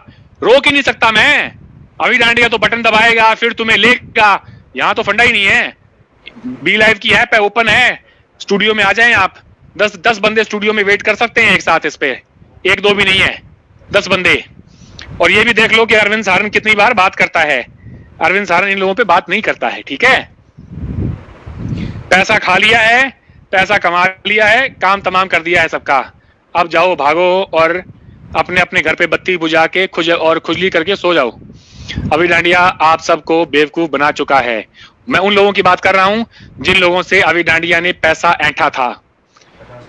रोक ही नहीं सकता मैं। अभी डांडिया तो बटन दबाएगा, फिर तुम्हें लेगा। यहाँ तो फंडा ही नहीं है। बी लाइव की ऐप है ओपन है। स्टूडियो में आ जाए आप। दस दस बंदे स्टूडियो में वेट कर सकते हैं एक साथ इस पे। एक, दो भी नहीं है। दस बंदे। और ये भी देख लो कि अरविंद सारन कितनी बार बात करता है। अरविंद सारन इन लोगों पे बात नहीं करता है, ठीक है? पैसा खा लिया है, पैसा कमा लिया है, काम तमाम कर दिया है सबका। अब जाओ, भागो और अपने अपने घर पे बत्ती बुझा के खुज और खुजली करके सो जाओ। अभी डांडिया आप सबको बेवकूफ़ बना चुका है। मैं उन लोगों की बात कर रहा हूँ, जिन लोगों से अभी डांडिया ने पैसा ऐठा था।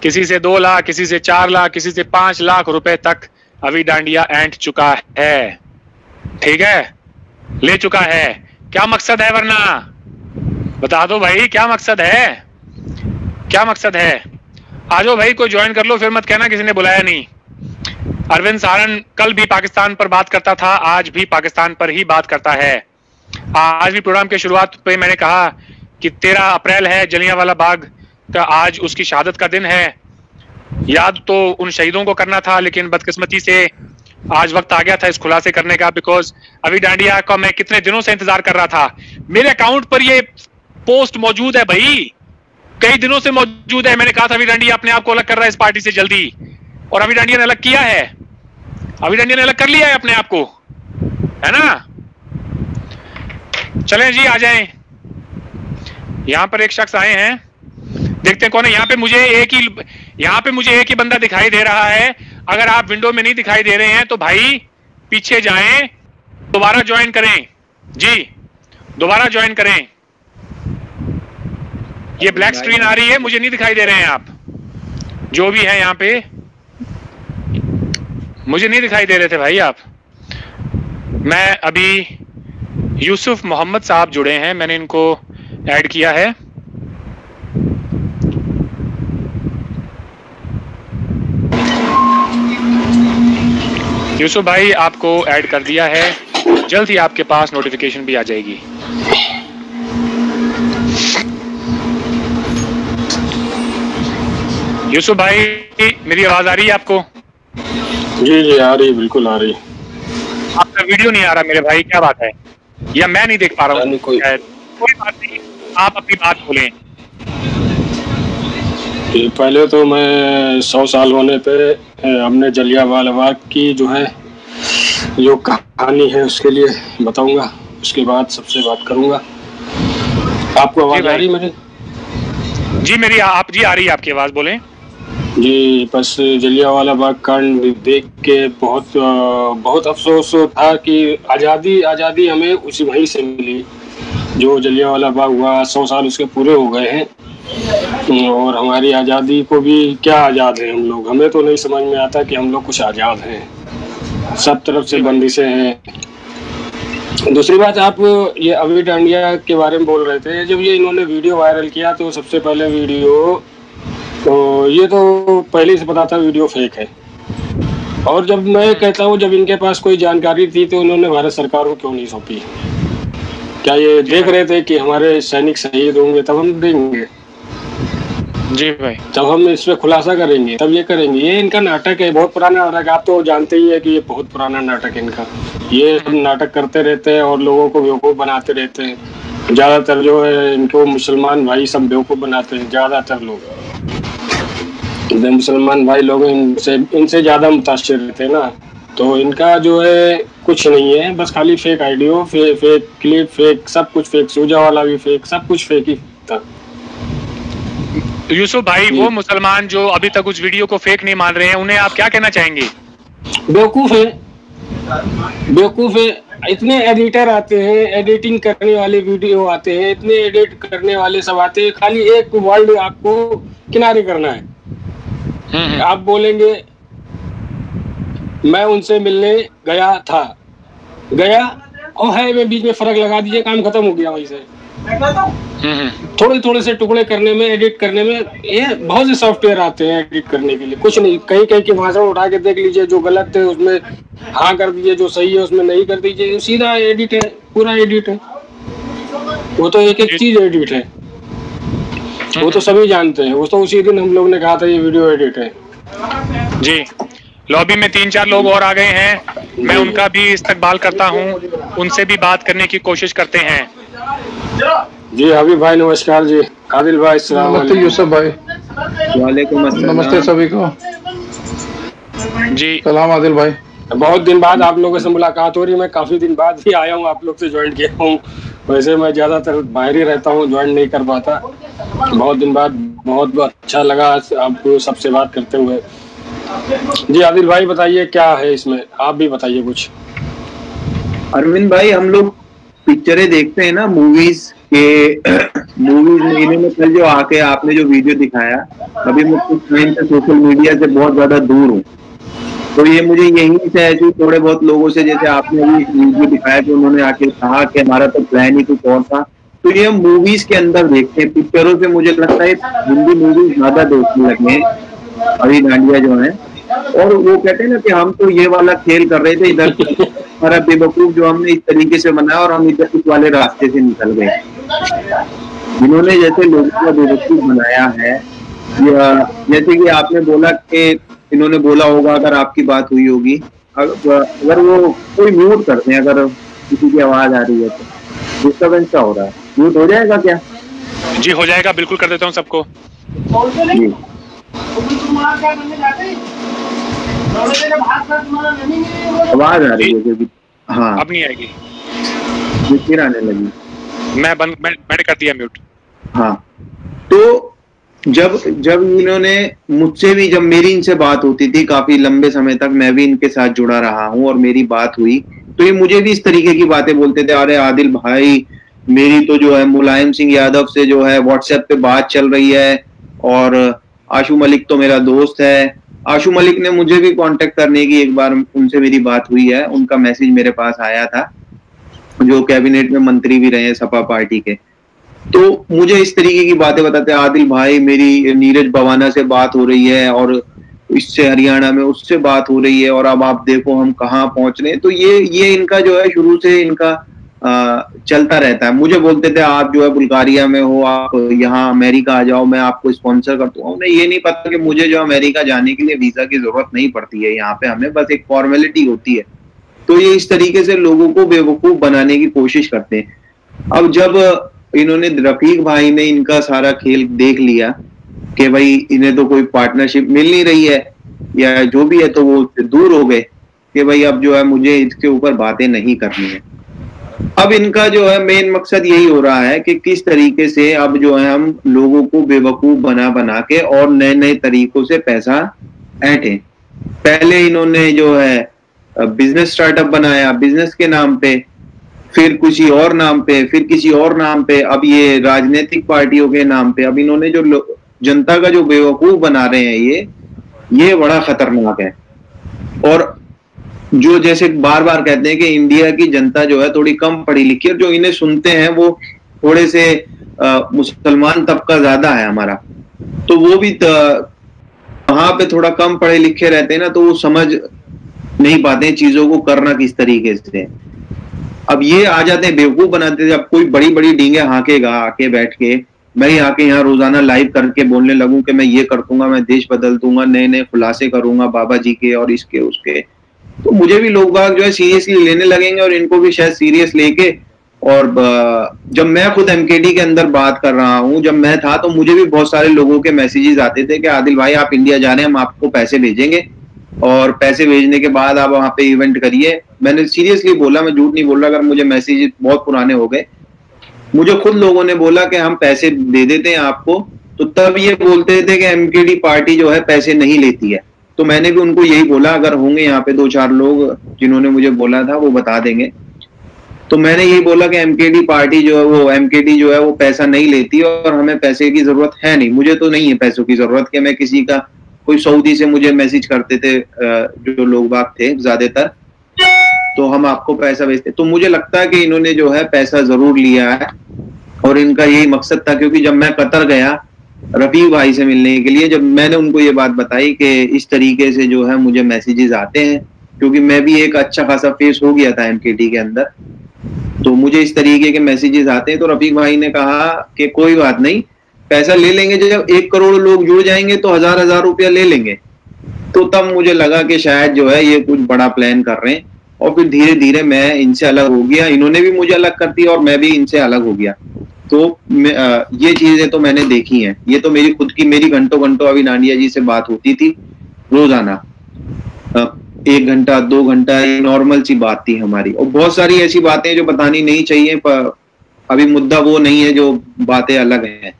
किसी से दो लाख, किसी से चार लाख, किसी से पाँच लाख रुपए तक अभी डांडिया ऐंठ चुका है। ठीक है? ले चुका है। क्या मकसद है वरना? बता दो भाई, क्या मकसद है? क्या मकसद है? आ जाओ भाई, कोई ज्वाइन कर लो, फिर मत कहना किसी ने बुलाया नहीं। अरविंद सारन कल भी पाकिस्तान पर बात करता था, आज भी पाकिस्तान पर ही बात करता है। आज भी प्रोग्राम के शुरुआत पे मैंने कहा कि तेरह अप्रैल है, जलियांवाला बाग का आज उसकी शहादत का दिन है। याद तो उन शहीदों को करना था, लेकिन बदकिस्मती से आज वक्त आ गया था इस खुलासे करने का बिकॉज़ अभी डांडिया का मैं कितने दिनों से इंतज़ार कर रहा था। मेरे अकाउंट पर ये पोस्ट मौजूद है भाई। कई दिनों से मौजूद है, मैंने कहा था, अभी डांडिया अपने आप को अलग कर रहा है इस पार्टी से जल्दी। और अभी डांडिया ने अलग किया है। अभी डांडिया ने अलग कर लिया है अपने आप को। है ना? चले जी, आ जाएँ। यहाँ पर एक शख्स आए हैं। देखते हैं कौन है। यहाँ पे मुझे एक ही, यहाँ पे मुझे एक ही बंदा दिखाई दे रहा है। अगर आप विंडो में नहीं दिखाई दे रहे हैं तो भाई पीछे जाएँ, दोबारा ज्वाइन करें। जी, दोबारा ज्वाइन करें। ये ब्लैक स्क्रीन आ रही है, मुझे नहीं दिखाई दे रहे हैं आप। जो भी है यहाँ पे। मुझे नहीं दिखाई दे रहे थे भाई आप। मैं अभी यूसुफ मोहम्मद साहब जुड़े हैं, मैंने इनको ऐड किया है। यूसुफ भाई, आपको ऐड कर दिया है। जल्द ही आपके पास नोटिफिकेशन भी आ जाएगी। यूसुफ भाई, मेरी आवाज़ आ रही है आपको? जी जी आ रही बिल्कुल आ रही आपका वीडियो नहीं आ रहा मेरे भाई क्या बात है? या मैं नहीं देख पा रहा हूँ? कोई कोई बात नहीं आप अपनी बात बोलें। पहले तो मैं सौ साल होने पे हमने जलियावाला बाग की जो है जो कहानी है उसके लिए बताऊँगा। उसके बाद सबसे बात करूँगा। आपको आवाज़ आ रही मेरी? जी मेरी आप जी आ रही है आपकी आवाज़ बोलें। जी, बस जलियावाला बाग कांड देख के बहुत बहुत अफसोस था कि आज़ादी आज़ादी हमें उसी वहीं से मिली, जो जलियावाला बाग हुआ, सौ साल उसके पूरे हो गए हैं। और हमारी आज़ादी को भी क्या आज़ाद है हम लोग? हमें तो नहीं समझ में आता कि हम लोग कुछ आज़ाद हैं। सब तरफ़ से बंदिशें हैं। दूसरी बात, आप ये अभी डांडिया के बारे में बोल रहे थे, जब ये इन्होंने वीडियो वायरल किया तो सबसे पहले वीडियो तो ये तो पहले से पता था वीडियो फेक है। और जब मैं कहता हूँ जब इनके पास कोई जानकारी थी तो उन्होंने भारत सरकार को क्यों नहीं सौंपी? क्या ये देख रहे थे कि हमारे सैनिक शहीद होंगे तब हम देंगे? जी भाई। तब हम इस पर खुलासा करेंगे तब ये करेंगे। ये इनका नाटक है बहुत पुराना नाटक आप तो जानते ही है कि ये बहुत पुराना नाटक है इनका। ये नाटक करते रहते हैं और लोगों को बेवकूफ़ बनाते रहते हैं। ज़्यादातर जो है इनको मुसलमान भाई सब बेवकूफ़ बनाते हैं ज़्यादातर लोग। मुसलमान भाई लोग इनसे इनसे ज़्यादा मुतासर रहते ना। तो इनका जो है कुछ नहीं है बस खाली फेक आइडियो फे, फेक क्लिप फेक सब कुछ फेक सूजा वाला भी फेक सब कुछ फेक ही था। यूसुफ भाई वो मुसलमान जो अभी तक उस वीडियो को फेक नहीं मान रहे हैं उन्हें आप क्या कहना चाहेंगे? बेवकूफ़ है। बेवकूफ़ है। इतने एडिटर आते हैं एडिटिंग करने वाले वीडियो आते हैं इतने एडिट करने वाले सब आते हैं खाली एक वर्ड आपको किनारे करना है। आप बोलेंगे मैं उनसे मिलने गया था। गया? और है मैं बीच में फ़र्क लगा दीजिए काम खत्म हो गया वहीं से। थोड़े थोड़े से टुकड़े करने में एडिट करने में ये बहुत से सॉफ्टवेयर आते हैं एडिट करने के लिए। कुछ नहीं कहीं कहीं की भाषा उठा के देख लीजिए जो गलत है उसमें हाँ कर दीजिए जो सही है उसमें नहीं कर दीजिए। सीधा एडिट है पूरा एडिट है। वो तो एक एक चीज़ एडिट है। वो तो सभी जानते हैं। वो तो उसी दिन हम लोग ने कहा था ये वीडियो एडिट है। जी लॉबी में तीन चार लोग और आ गए हैं। मैं उनका भी इस्तकबाल करता हूँ। उनसे भी बात करने की कोशिश करते हैं। जी हबीब भाई नमस्कार जी। आदिल भाई नमस्ते यूसुफ भाई। वालेकुम नमस्ते सभी को। जी। सलाम आदिल भाई। बहुत दिन बाद आप लोगों से मुलाकात हो रही मैं काफ़ी दिन बाद भी आया हूँ। आप लोग से ज्वाइन किया हूँ। वैसे मैं ज़्यादातर बाहर ही रहता हूँ ज्वाइन नहीं कर पाता। बहुत दिन बाद बहुत अच्छा लगा आपको सबसे बात करते हुए। जी, आदिल भाई बताइए, क्या है इसमें? आप भी बताइए कुछ। अरविंद भाई, हम लोग पिक्चरें देखते हैं ना मूवीज़ के मूवीज़ में कल जो आके आपने जो वीडियो दिखाया, अभी मैं कुछ टाइम से सोशल मीडिया से बहुत ज़्यादा दूर हूँ। तो ये मुझे यही से ऐसे थोड़े बहुत लोगों से जैसे आपने अभी दिखाया कि उन्होंने आके कहा कि हमारा तो प्लान ही कुछ और था। तो ये मूवीज़ के अंदर देखते हैं। पिक्चरों से मुझे लगता है हिंदी मूवीज़ ज़्यादा देखने लगे हैं। अभी डांडिया जो है। और वो कहते हैं ना कि हम तो ये वाला खेल कर रहे थे इधर हमारा बेवकूफ़ जो हमने इस तरीके से बनाया और हम इधर इस वाले रास्ते से निकल गए। जिन्होंने जैसे लोगों को बेवकूफ़ बनाया है। जैसे कि आपने बोला कि इन्होंने बोला होगा अगर आपकी बात हुई होगी। अगर वो कोई म्यूट करते हैं अगर किसी की आवाज़ आ रही है तो। डिस्टर्बेंस क्या हो रहा है? म्यूट हो जाएगा क्या? जी हो जाएगा। बिल्कुल कर देता हूँ सबको। आवाज़ आ रही है हाँ। अब नहीं आएगी। फिर आने लगी। मैं बंद मैं, मैंने कर दिया म्यूट हाँ। तो जब जब इन्होंने मुझसे भी, जब मेरी इनसे बात होती थी, काफ़ी लंबे समय तक मैं भी इनके साथ जुड़ा रहा हूँ और मेरी बात हुई तो ये मुझे भी इस तरीके की बातें बोलते थे, अरे आदिल भाई, मेरी तो जो है, मुलायम सिंह यादव से जो है व्हाट्सएप पे बात चल रही है और आशु मलिक तो मेरा दोस्त है। आशु मलिक ने मुझे भी कांटेक्ट करने की एक बार उनसे मेरी बात हुई है, उनका मैसेज मेरे पास आया था, जो कैबिनेट में मंत्री भी रहे हैं, सपा पार्टी के। तो मुझे इस तरीके की बातें बताते हैं। आदिल भाई मेरी नीरज बवाना से बात हो रही है और इससे हरियाणा में उससे बात हो रही है और अब आप देखो हम कहाँ पहुँच रहे हैं तो ये ये इनका जो है शुरू से इनका आ, चलता रहता है। मुझे बोलते थे आप जो है बुल्गारिया में हो आप यहाँ अमेरिका आ जाओ मैं आपको स्पॉन्सर करता हूँ। उन्हें ये नहीं पता कि मुझे जो अमेरिका जाने के लिए वीज़ा की ज़रूरत नहीं पड़ती है। यहाँ पे हमें बस एक फॉर्मेलिटी होती है। तो ये इस तरीके से लोगों को बेवकूफ़ बनाने की कोशिश करते हैं। अब जब इन्होंने रफीक भाई ने इनका सारा खेल देख लिया कि भाई इन्हें तो कोई पार्टनरशिप मिल नहीं रही है या जो भी है तो वो दूर हो गए कि भाई अब जो है मुझे इसके ऊपर बातें नहीं करनी है। अब इनका जो है मेन मकसद यही हो रहा है कि किस तरीके से अब जो है हम लोगों को बेवकूफ़ बना बना के और नए नए तरीकों से पैसा ऐंठे। पहले इन्होंने जो है बिज़नेस स्टार्टअप बनाया बिज़नेस के नाम पे। फिर किसी और नाम पे, फिर किसी और नाम पे, अब ये राजनीतिक पार्टियों के नाम पे, अब इन्होंने जो जनता का जो बेवकूफ़ बना रहे हैं ये ये बड़ा खतरनाक है। और जो जैसे बार बार कहते हैं कि इंडिया की जनता जो है थोड़ी कम पढ़ी लिखी है जो इन्हें सुनते हैं वो थोड़े से मुसलमान तबका ज़्यादा है हमारा। तो वो भी वहाँ पे थोड़ा कम पढ़े लिखे रहते हैं ना तो वो समझ नहीं पाते चीज़ों को करना किस तरीके से। अब ये आ जाते हैं, बेवकूफ़ बनाते थे अब कोई बड़ी बड़ी डींगे हाकेगा, आके बैठ के मैं ही आके यहाँ रोज़ाना लाइव करके बोलने लगूं कि मैं ये कर दूँगा, मैं देश बदल दूँगा नए नए खुलासे करूँगा बाबा जी के और इसके, उसके। तो मुझे भी लोग बाग जो है सीरियसली लेने लगेंगे और इनको भी शायद सीरियस लेके और जब मैं खुद एमकेडी के अंदर बात कर रहा हूँ, जब मैं था तो मुझे भी बहुत सारे लोगों के मैसेजेस आते थे कि, आदिल भाई, आप इंडिया जा रहे हैं, हम आपको पैसे भेजेंगे। और पैसे भेजने के बाद आप वहाँ पे इवेंट करिए। मैंने सीरियसली बोला, मैं झूठ नहीं बोल रहा, अगर मुझे मैसेज बहुत पुराने हो गए। मुझे खुद लोगों ने बोला कि हम पैसे दे देते हैं आपको। तो तब ये बोलते थे कि एमकेडी पार्टी जो है पैसे नहीं लेती है। तो मैंने भी उनको यही बोला, अगर होंगे यहाँ पे दो चार लोग जिन्होंने मुझे बोला था, वो बता देंगे। तो मैंने यही बोला कि एमकेडी पार्टी जो है वो एमकेडी जो है वो पैसा नहीं लेती और हमें पैसे की ज़रूरत है नहीं। मुझे तो नहीं है पैसों की ज़रूरत कि मैं किसी का कोई सऊदी से मुझे मैसेज करते थे जो लोग बाग थे ज़्यादातर तो हम आपको पैसा भेजते। तो मुझे लगता है कि इन्होंने जो है पैसा ज़रूर लिया है, और इनका यही मकसद था, क्योंकि जब मैं कतर गया रफी भाई से मिलने के लिए, जब मैंने उनको ये बात बताई कि इस तरीके से जो है मुझे मैसेजेस आते हैं, क्योंकि मैं भी एक अच्छा खासा फेस हो गया था एमकेटी के अंदर तो मुझे इस तरीके के मैसेजेस आते हैं। तो रफीक भाई ने कहा कि कोई बात नहीं पैसा ले लेंगे, जब एक करोड़ लोग जुड़ जाएँगे तो हज़ार हज़ार रुपया ले लेंगे। तो तब मुझे लगा कि शायद जो है ये कुछ बड़ा प्लान कर रहे हैं। और फिर धीरे धीरे मैं इनसे अलग हो गया। इन्होंने भी मुझे अलग कर दिया और मैं भी इनसे अलग हो गया। तो ये चीज़ें तो मैंने देखी हैं। ये तो मेरी खुद की, मेरी घंटों घंटों अभी नानिया जी से बात होती थी रोज़ाना। एक घंटा, दो घंटा, ये नॉर्मल सी बात थी हमारी। और बहुत सारी ऐसी बातें जो बतानी नहीं चाहिए, पर अभी मुद्दा वो नहीं है जो बातें अलग हैं।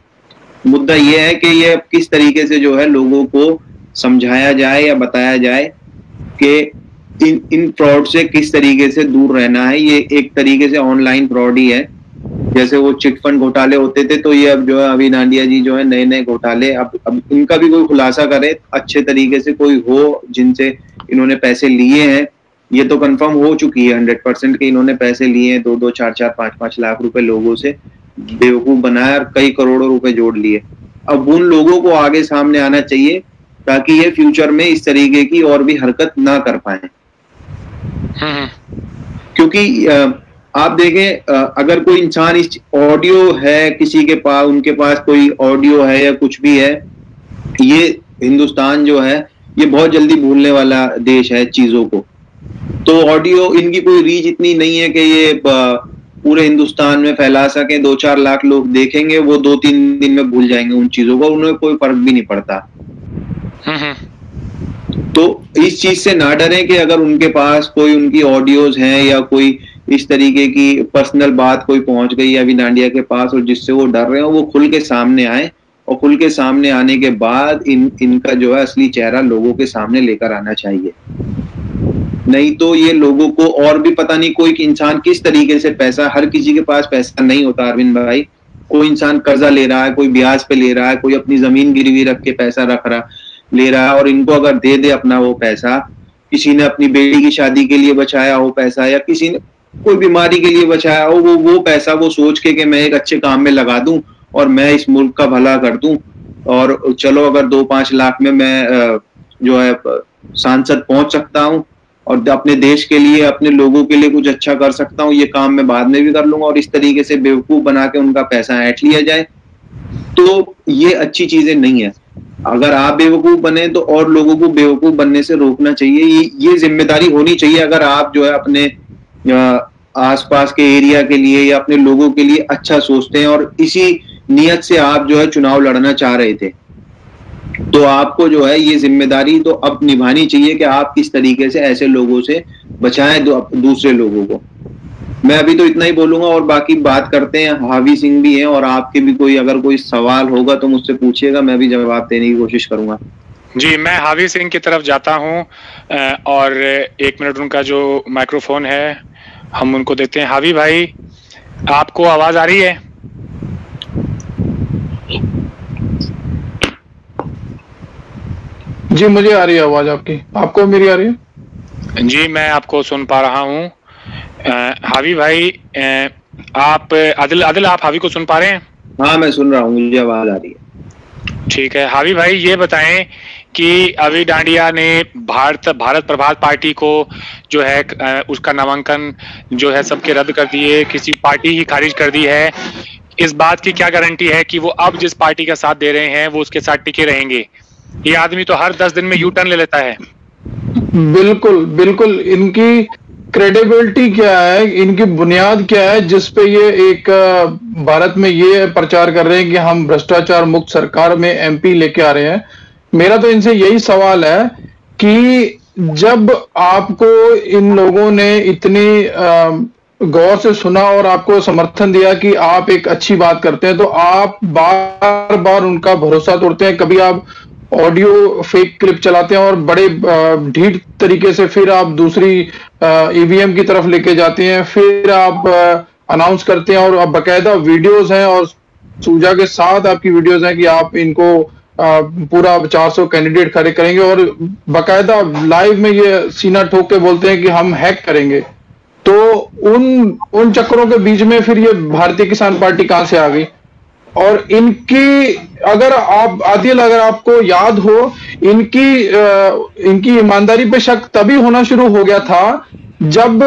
मुद्दा ये है कि ये किस तरीके से जो है लोगों को समझाया जाए या बताया जाए कि इन इन फ्रॉड से किस तरीके से दूर रहना है। ये एक तरीके से ऑनलाइन फ्रॉड ही है। जैसे वो चिट फंड घोटाले होते थे तो ये अब जो है अभी नांडिया जी जो है नए नए घोटाले, अब अब इनका भी कोई खुलासा करे, अच्छे तरीके से कोई हो जिनसे इन्होंने पैसे लिए हैं। ये तो कंफर्म हो चुकी है हंड्रेड परसेंट कि इन्होंने पैसे लिए हैं दो दो चार चार पाँच पाँच लाख रुपए लोगों से। बेवकूफ़ बनाया और कई करोड़ों रुपए जोड़ लिए। अब उन लोगों को आगे सामने आना चाहिए ताकि ये फ्यूचर में इस तरीके की और भी हरकत ना कर पाए। हम्म, हम्म। क्योंकि आप देखें अगर कोई इंसान इस ऑडियो है किसी के पास उनके पास कोई ऑडियो है या कुछ भी है ये हिंदुस्तान जो है ये बहुत जल्दी भूलने वाला देश है चीज़ों को। तो ऑडियो इनकी कोई रीच इतनी नहीं है कि ये पूरे हिंदुस्तान में फैला सके दो चार लाख लोग देखेंगे वो दो तीन दिन में भूल जाएँगे उन चीज़ों को उन्हें कोई फ़र्क भी नहीं पड़ता हम्म, हम्म। तो इस चीज़ से ना डरें कि अगर उनके पास कोई उनकी ऑडियोज हैं या कोई इस तरीके की पर्सनल बात कोई पहुँच गई अभी डांडिया के पास और जिससे वो डर रहे हो वो खुल के सामने आए और खुल के सामने आने के बाद इन इनका जो है असली चेहरा लोगों के सामने लेकर आना चाहिए नहीं तो ये लोगों को और भी पता नहीं कोई इंसान किस तरीके से पैसा, हर किसी के पास पैसा नहीं होता, अरविंद भाई। कोई इंसान कर्जा ले रहा है, कोई ब्याज पे ले रहा है, कोई अपनी ज़मीन गिरवी रख के पैसा रख रहा, ले रहा है, और इनको अगर दे दे अपना वो पैसा, किसी ने अपनी बेटी की शादी के लिए बचाया हो पैसा, या किसी ने कोई बीमारी के लिए बचाया हो, वो वो पैसा, वो सोच के कि मैं एक अच्छे काम में लगा दूँ और मैं इस मुल्क का भला कर दूँ। और चलो अगर दो पाँच लाख में मैं जो है, सांसद पहुँच सकता हूँ और अपने देश के लिए, अपने लोगों के लिए कुछ अच्छा कर सकता हूँ, ये काम मैं बाद में भी कर लूँगा और इस तरीके से बेवकूफ़ बना के उनका पैसा ऐंठ लिया जाए तो ये अच्छी चीज़ें नहीं है। अगर आप बेवकूफ़ बने तो और लोगों को बेवकूफ़ बनने से रोकना चाहिए। ये ये ज़िम्मेदारी होनी चाहिए अगर आप जो है अपने आसपास के एरिया के लिए या अपने लोगों के लिए अच्छा सोचते हैं और इसी नियत से आप जो है चुनाव लड़ना चाह रहे थे। तो आपको जो है ये ज़िम्मेदारी तो अब निभानी चाहिए कि आप किस तरीके से ऐसे लोगों से बचाएँ दूसरे लोगों को। मैं अभी तो इतना ही बोलूँगा और बाकी बात करते हैं। हावी सिंह भी हैं और आपके भी कोई अगर कोई सवाल होगा तो मुझसे पूछिएगा, मैं भी जवाब देने की कोशिश करूँगा। जी, मैं हावी सिंह की तरफ़ जाता हूँ और एक मिनट उनका जो माइक्रोफोन है, हम उनको देते हैं। हावी भाई, आपको आवाज़ आ रही है? जी मुझे आ रही है आवाज़ आपकी। आपको मेरी आ रही है? जी मैं आपको सुन पा रहा हूँ। हावी भाई आप आदिल आदिल आप हावी को सुन पा रहे हैं? हाँ मैं सुन रहा हूँ मुझे आवाज़ आ रही है। ठीक है। हावी भाई ये बताएँ कि अभी डांडिया ने भारत भारत प्रभात पार्टी को जो है उसका नामांकन जो है सबके रद्द कर दिए किसी पार्टी ही खारिज कर दी है। इस बात की क्या गारंटी है कि वो अब जिस पार्टी का साथ दे रहे हैं वो उसके साथ टिके रहेंगे? ये आदमी तो हर दस दिन में यू टर्न ले लेता है। बिल्कुल बिल्कुल। इनकी क्रेडिबिलिटी क्या है? इनकी बुनियाद क्या है? जिस पे ये एक भारत में ये प्रचार कर रहे हैं कि हम भ्रष्टाचार मुक्त सरकार में एमपी लेके आ रहे हैं। मेरा तो इनसे यही सवाल है कि जब आपको इन लोगों ने इतनी गौर से सुना और आपको समर्थन दिया कि आप एक अच्छी बात करते हैं तो आप बार बार उनका भरोसा तोड़ते हैं। कभी आप ऑडियो फेक क्लिप चलाते हैं और बड़े ढीठ तरीके से फिर आप दूसरी ईवीएम की तरफ़ लेके जाते हैं, फिर आप अनाउंस करते हैं और अब बकायदा वीडियोस हैं और सूजा के साथ आपकी वीडियोस हैं कि आप इनको पूरा 400 कैंडिडेट खड़े करेंगे और बकायदा लाइव में ये सीना ठोक के बोलते हैं कि हम हैक करेंगे। तो उन उन चक्करों के बीच में फिर ये भारतीय किसान पार्टी कहाँ से आ गई? और इनकी, अगर आप, आदिल, अगर आपको याद हो, इनकी इनकी ईमानदारी पे शक तभी होना शुरू हो गया था जब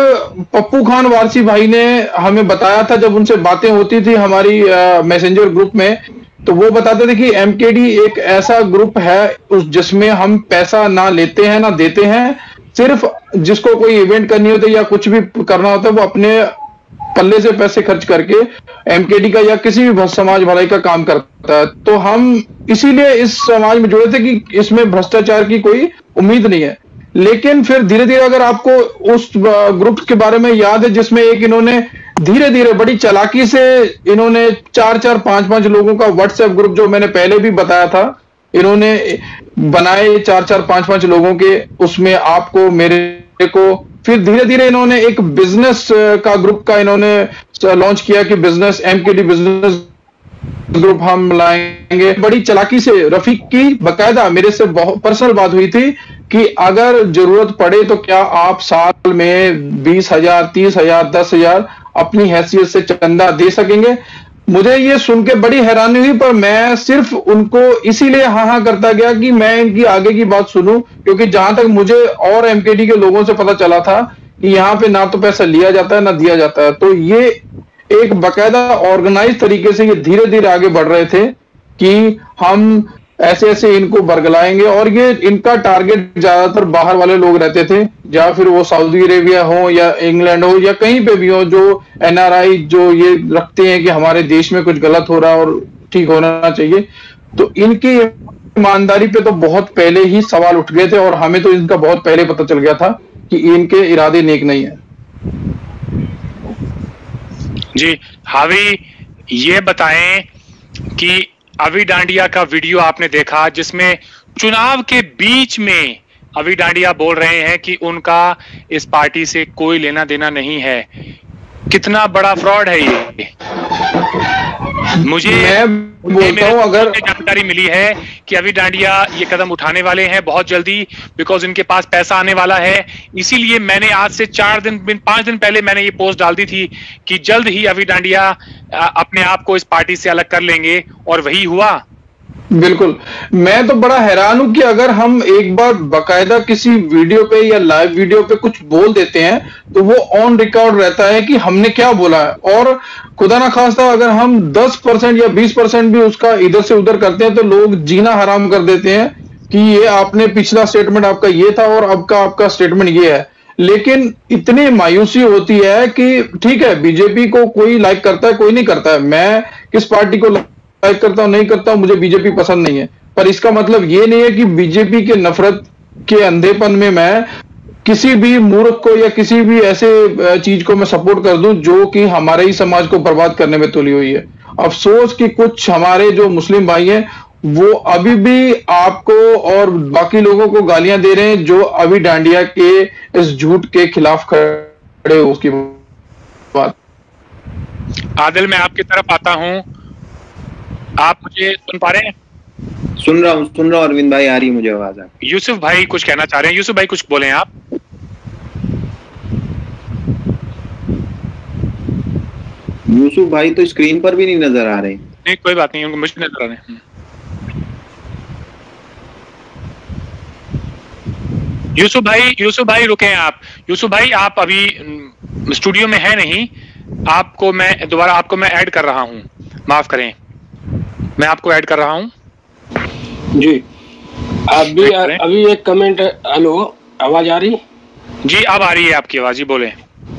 पप्पू खान वारसी भाई ने हमें बताया था, जब उनसे बातें होती थी हमारी मैसेंजर ग्रुप में तो वो बताते थे कि एमकेडी एक ऐसा ग्रुप है, उस जिसमें हम पैसा ना लेते हैं, ना देते हैं, सिर्फ़ जिसको कोई इवेंट करनी होती है या कुछ भी करना होता है, वो अपने पल्ले से पैसे खर्च करके एमकेडी का या किसी भी समाज भलाई का काम करता है। तो हम इसीलिए इस समाज में जुड़े थे कि इसमें भ्रष्टाचार की कोई उम्मीद नहीं है। लेकिन फिर धीरे धीरे अगर आपको उस ग्रुप के बारे में याद है, जिसमें एक इन्होंने धीरे धीरे बड़ी चालाकी से इन्होंने चार चार पाँच पाँच लोगों का व्हाट्सएप ग्रुप जो मैंने पहले भी बताया था, इन्होंने बनाए चार चार पाँच पाँच लोगों के, उसमें आपको, मेरे को फिर धीरे धीरे इन्होंने एक बिज़नेस का ग्रुप का इन्होंने लॉन्च किया कि business M K D business group हम लाएँगे। बड़ी चलाकी से, रफीक की बकायदा मेरे से बहुत पर्सनल बात हुई थी कि अगर ज़रूरत पड़े तो क्या आप साल में बीस हज़ार, तीस हज़ार, दस हज़ार अपनी हैसियत से चंदा दे सकेंगे? मुझे ये सुन के बड़ी हैरानी हुई, पर मैं सिर्फ़ उनको इसीलिए हाँ हाँ करता गया कि मैं इनकी आगे की बात सुनूं, क्योंकि जहाँ तक मुझे और एमकेडी के लोगों से पता चला था कि यहाँ पे ना तो पैसा लिया जाता है, ना दिया जाता है। तो ये एक बकायदा ऑर्गेनाइज तरीके से ये धीरे धीरे आगे बढ़ रहे थे कि हम ऐसे ऐसे इनको बरगलाएँगे और ये इनका टारगेट ज़्यादातर बाहर वाले लोग रहते थे, या फिर वो सऊदी अरेबिया हो या इंग्लैंड हो या कहीं पे भी हो, जो एनआरआई जो ये रखते हैं कि हमारे देश में कुछ गलत हो रहा और ठीक होना चाहिए। तो इनकी ईमानदारी पे तो बहुत पहले ही सवाल उठ गए थे और हमें तो इनका बहुत पहले पता चल गया था कि इनके इरादे नेक नहीं है। जी, हावी ये बताएँ कि अभी डांडिया का वीडियो आपने देखा जिसमें चुनाव के बीच में अभी डांडिया बोल रहे हैं कि उनका इस पार्टी से कोई लेना देना नहीं है। कितना बड़ा फ्रॉड है ये। मुझे मैं बोलता हूँ अगर जानकारी मिली है कि अभी डांडिया ये कदम उठाने वाले हैं बहुत जल्दी बिकॉज़ इनके पास पैसा आने वाला है। इसीलिए मैंने आज से चार दिन पाँच दिन पहले मैंने ये पोस्ट डाल दी थी कि जल्द ही अभी डांडिया अपने आप को इस पार्टी से अलग कर लेंगे, और वही हुआ। बिल्कुल। मैं तो बड़ा हैरान हूँ कि अगर हम एक बार बकायदा किसी वीडियो पे या लाइव वीडियो पे कुछ बोल देते हैं तो वो ऑन रिकॉर्ड रहता है कि हमने क्या बोला है। और खुदा ना खास्ता, अगर हम 10 परसेंट या 20 परसेंट भी उसका इधर से उधर करते हैं तो लोग जीना हराम कर देते हैं कि ये आपने पिछला स्टेटमेंट आपका ये था और अब का आपका स्टेटमेंट ये है। लेकिन इतनी मायूसी होती है कि ठीक है बीजेपी को कोई लाइक करता है, कोई नहीं करता है। मैं किस पार्टी को लाइक करता हूँ, नहीं करता हूँ, मुझे बीजेपी पसंद नहीं है। पर इसका मतलब ये नहीं है कि बीजेपी के नफरत के अंधेपन में मैं किसी भी मूर्ख को या किसी भी ऐसे चीज़ को मैं सपोर्ट कर दूँ जो कि हमारे ही समाज को बर्बाद करने में तुली हुई है। अफसोस कि कुछ हमारे जो मुस्लिम भाई हैं, वो अभी भी आपको और बाकी लोगों को गालियाँ दे रहे हैं जो अभी डांडिया के, इस झूठ के खिलाफ खड़े हो, उसकी बात। आदिल, मैं आपकी तरफ़ आता हूँ। आप मुझे सुन पा रहे हैं? सुन रहा हूँ सुन रहा हूँ अरविंद भाई आ रही है मुझे आवाज़ आ यूसुफ भाई कुछ कहना चाह रहे हैं। यूसुफ भाई कुछ बोले आप। यूसुफ भाई तो स्क्रीन पर भी नहीं नज़र आ रहे। नहीं कोई बात नहीं उनको मुझे नज़र आ रहे हैं। यूसुफ भाई यूसुफ भाई रुके हैं आप। यूसुफ भाई आप अभी स्टूडियो में है नहीं। आपको मैं दोबारा आपको मैं ऐड कर रहा हूँ। माफ़ करें। मैं आपको ऐड कर रहा हूँ। जी। अभी अभी एक कमेंट हेलो आवाज़ आ रही? जी अब आ रही है आपकी आवाज़ जी बोले।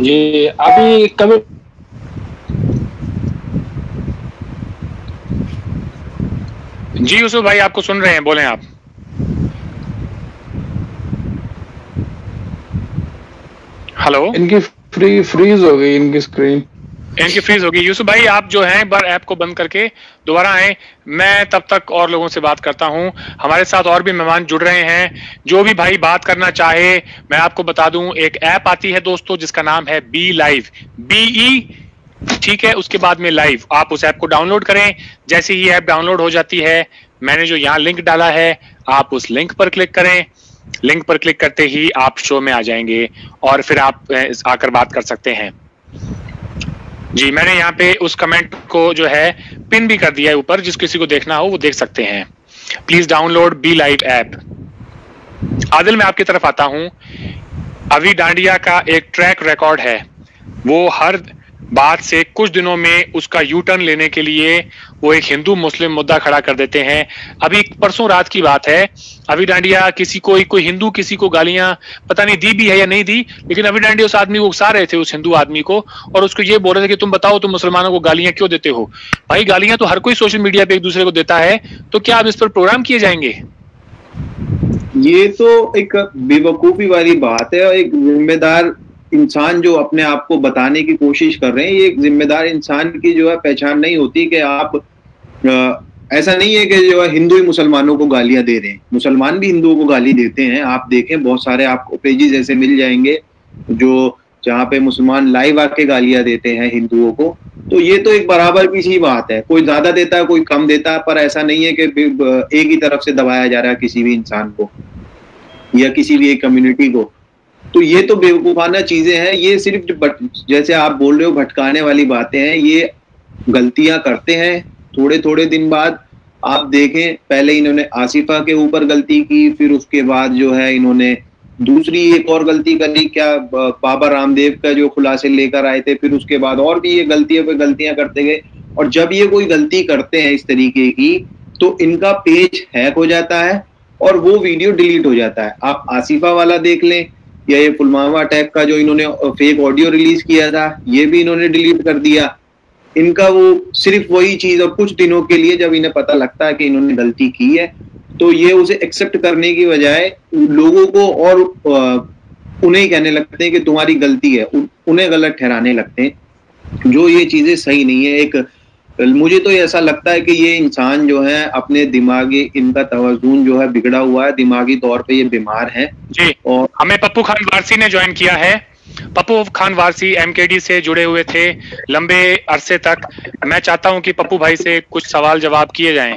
जी अभी कमेंट जी यूसुफ भाई आपको सुन रहे हैं बोले आप। हेलो। इनकी फ्री फ्रीज हो गई इनकी स्क्रीन इनकी फ्रीज होगी। यूसुफ भाई, आप जो हैं बार ऐप को बंद करके दोबारा आए। मैं तब तक और लोगों से बात करता हूँ। हमारे साथ और भी मेहमान जुड़ रहे हैं। जो भी भाई बात करना चाहे, मैं आपको बता दूँ, एक ऐप आती है दोस्तों, जिसका नाम है बी लाइव बी ई ठीक है, उसके बाद में लाइव आप उस ऐप को डाउनलोड करें। जैसे ही ऐप डाउनलोड हो जाती है, मैंने जो यहाँ लिंक डाला है, आप उस लिंक पर क्लिक करें। लिंक पर क्लिक करते ही आप शो में आ जाएँगे और फिर आप आकर बात कर सकते हैं। जी, मैंने यहाँ पे उस कमेंट को जो है पिन भी कर दिया है ऊपर, जिस किसी को देखना हो वो देख सकते हैं। Please download B live app Adil, मैं आपकी तरफ़ आता हूँ। अभी डांडिया का एक ट्रैक रिकॉर्ड है। वो हर बाद से कुछ दिनों में उसका यू टर्न लेने के लिए वो एक हिंदू मुस्लिम मुद्दा खड़ा कर देते हैं। अभी परसों रात की बात है। अभी डांडिया किसी को, कोई हिंदू किसी को गालियाँ, पता नहीं दी भी है या नहीं दी, लेकिन अभी डांडिया उस आदमी को उकसा रहे थे, उस हिंदू आदमी को, और उसको ये बोल रहे थे कि तुम बताओ तुम मुसलमानों को गालियाँ क्यों देते हो? भाई, गालियाँ तो हर कोई सोशल मीडिया पे एक दूसरे को देता है तो क्या अब इस पर प्रोग्राम किए जाएँगे? ये तो एक बेवकूफ़ी वाली बात है और एक जिम्मेदार इंसान जो अपने आप को बताने की कोशिश कर रहे हैं, ये एक जिम्मेदार इंसान की जो है पहचान नहीं होती कि आप ऐसा नहीं है कि जो है हिंदू ही मुसलमानों को गालियाँ दे रहे हैं। मुसलमान भी हिंदुओं को गाली देते हैं। आप देखें, बहुत सारे आपको पेजेस ऐसे मिल जाएँगे जो, जहाँ पे मुसलमान लाइव आके गालियाँ देते हैं हिंदुओं को। तो ये तो एक बराबर की सी बात है। कोई ज़्यादा देता है, कोई कम देता है, पर ऐसा नहीं है कि एक ही तरफ़ से दबाया जा रहा है किसी भी इंसान को या किसी भी एक कम्युनिटी को। तो ये तो बेवकूफाना चीज़ें हैं, ये सिर्फ़ जैसे आप बोल रहे हो भटकाने वाली बातें हैं, ये गलतियाँ करते हैं थोड़े थोड़े दिन बाद आप देखें, पहले इन्होंने आसिफा के ऊपर गलती की, फिर उसके बाद जो है इन्होंने दूसरी एक और गलती करी क्या बाबा रामदेव का जो खुलासे लेकर आए थे, फिर उसके बाद और भी ये गलतियों पे गलतियाँ करते गए। और जब ये कोई गलती करते हैं इस तरीके की तो इनका पेज हैक हो जाता है और वो वीडियो डिलीट हो जाता है। आप आसिफा वाला देख लें या ये पुलवामा अटैक का जो इन्होंने फेक ऑडियो रिलीज़ किया था, ये भी इन्होंने डिलीट कर दिया। इनका वो सिर्फ़ वही चीज़ और कुछ दिनों के लिए जब इन्हें पता लगता है कि इन्होंने गलती की है तो ये उसे एक्सेप्ट करने की बजाय लोगों को और उन्हें कहने लगते हैं कि तुम्हारी गलती है उन्हें गलत ठहराने लगते हैं। जो ये चीज़ें सही नहीं है, एक मुझे तो ऐसा लगता है कि ये इंसान जो है अपने दिमागी इनका तवजुन जो है बिगड़ा हुआ है दिमागी तौर पे ये बीमार है। जी और हमें पप्पू खान वारसी ने ज्वाइन किया है। पप्पू खान वारसी एमकेडी से जुड़े हुए थे लंबे अरसे तक। मैं चाहता हूँ कि पप्पू भाई से कुछ सवाल जवाब किए जाएँ।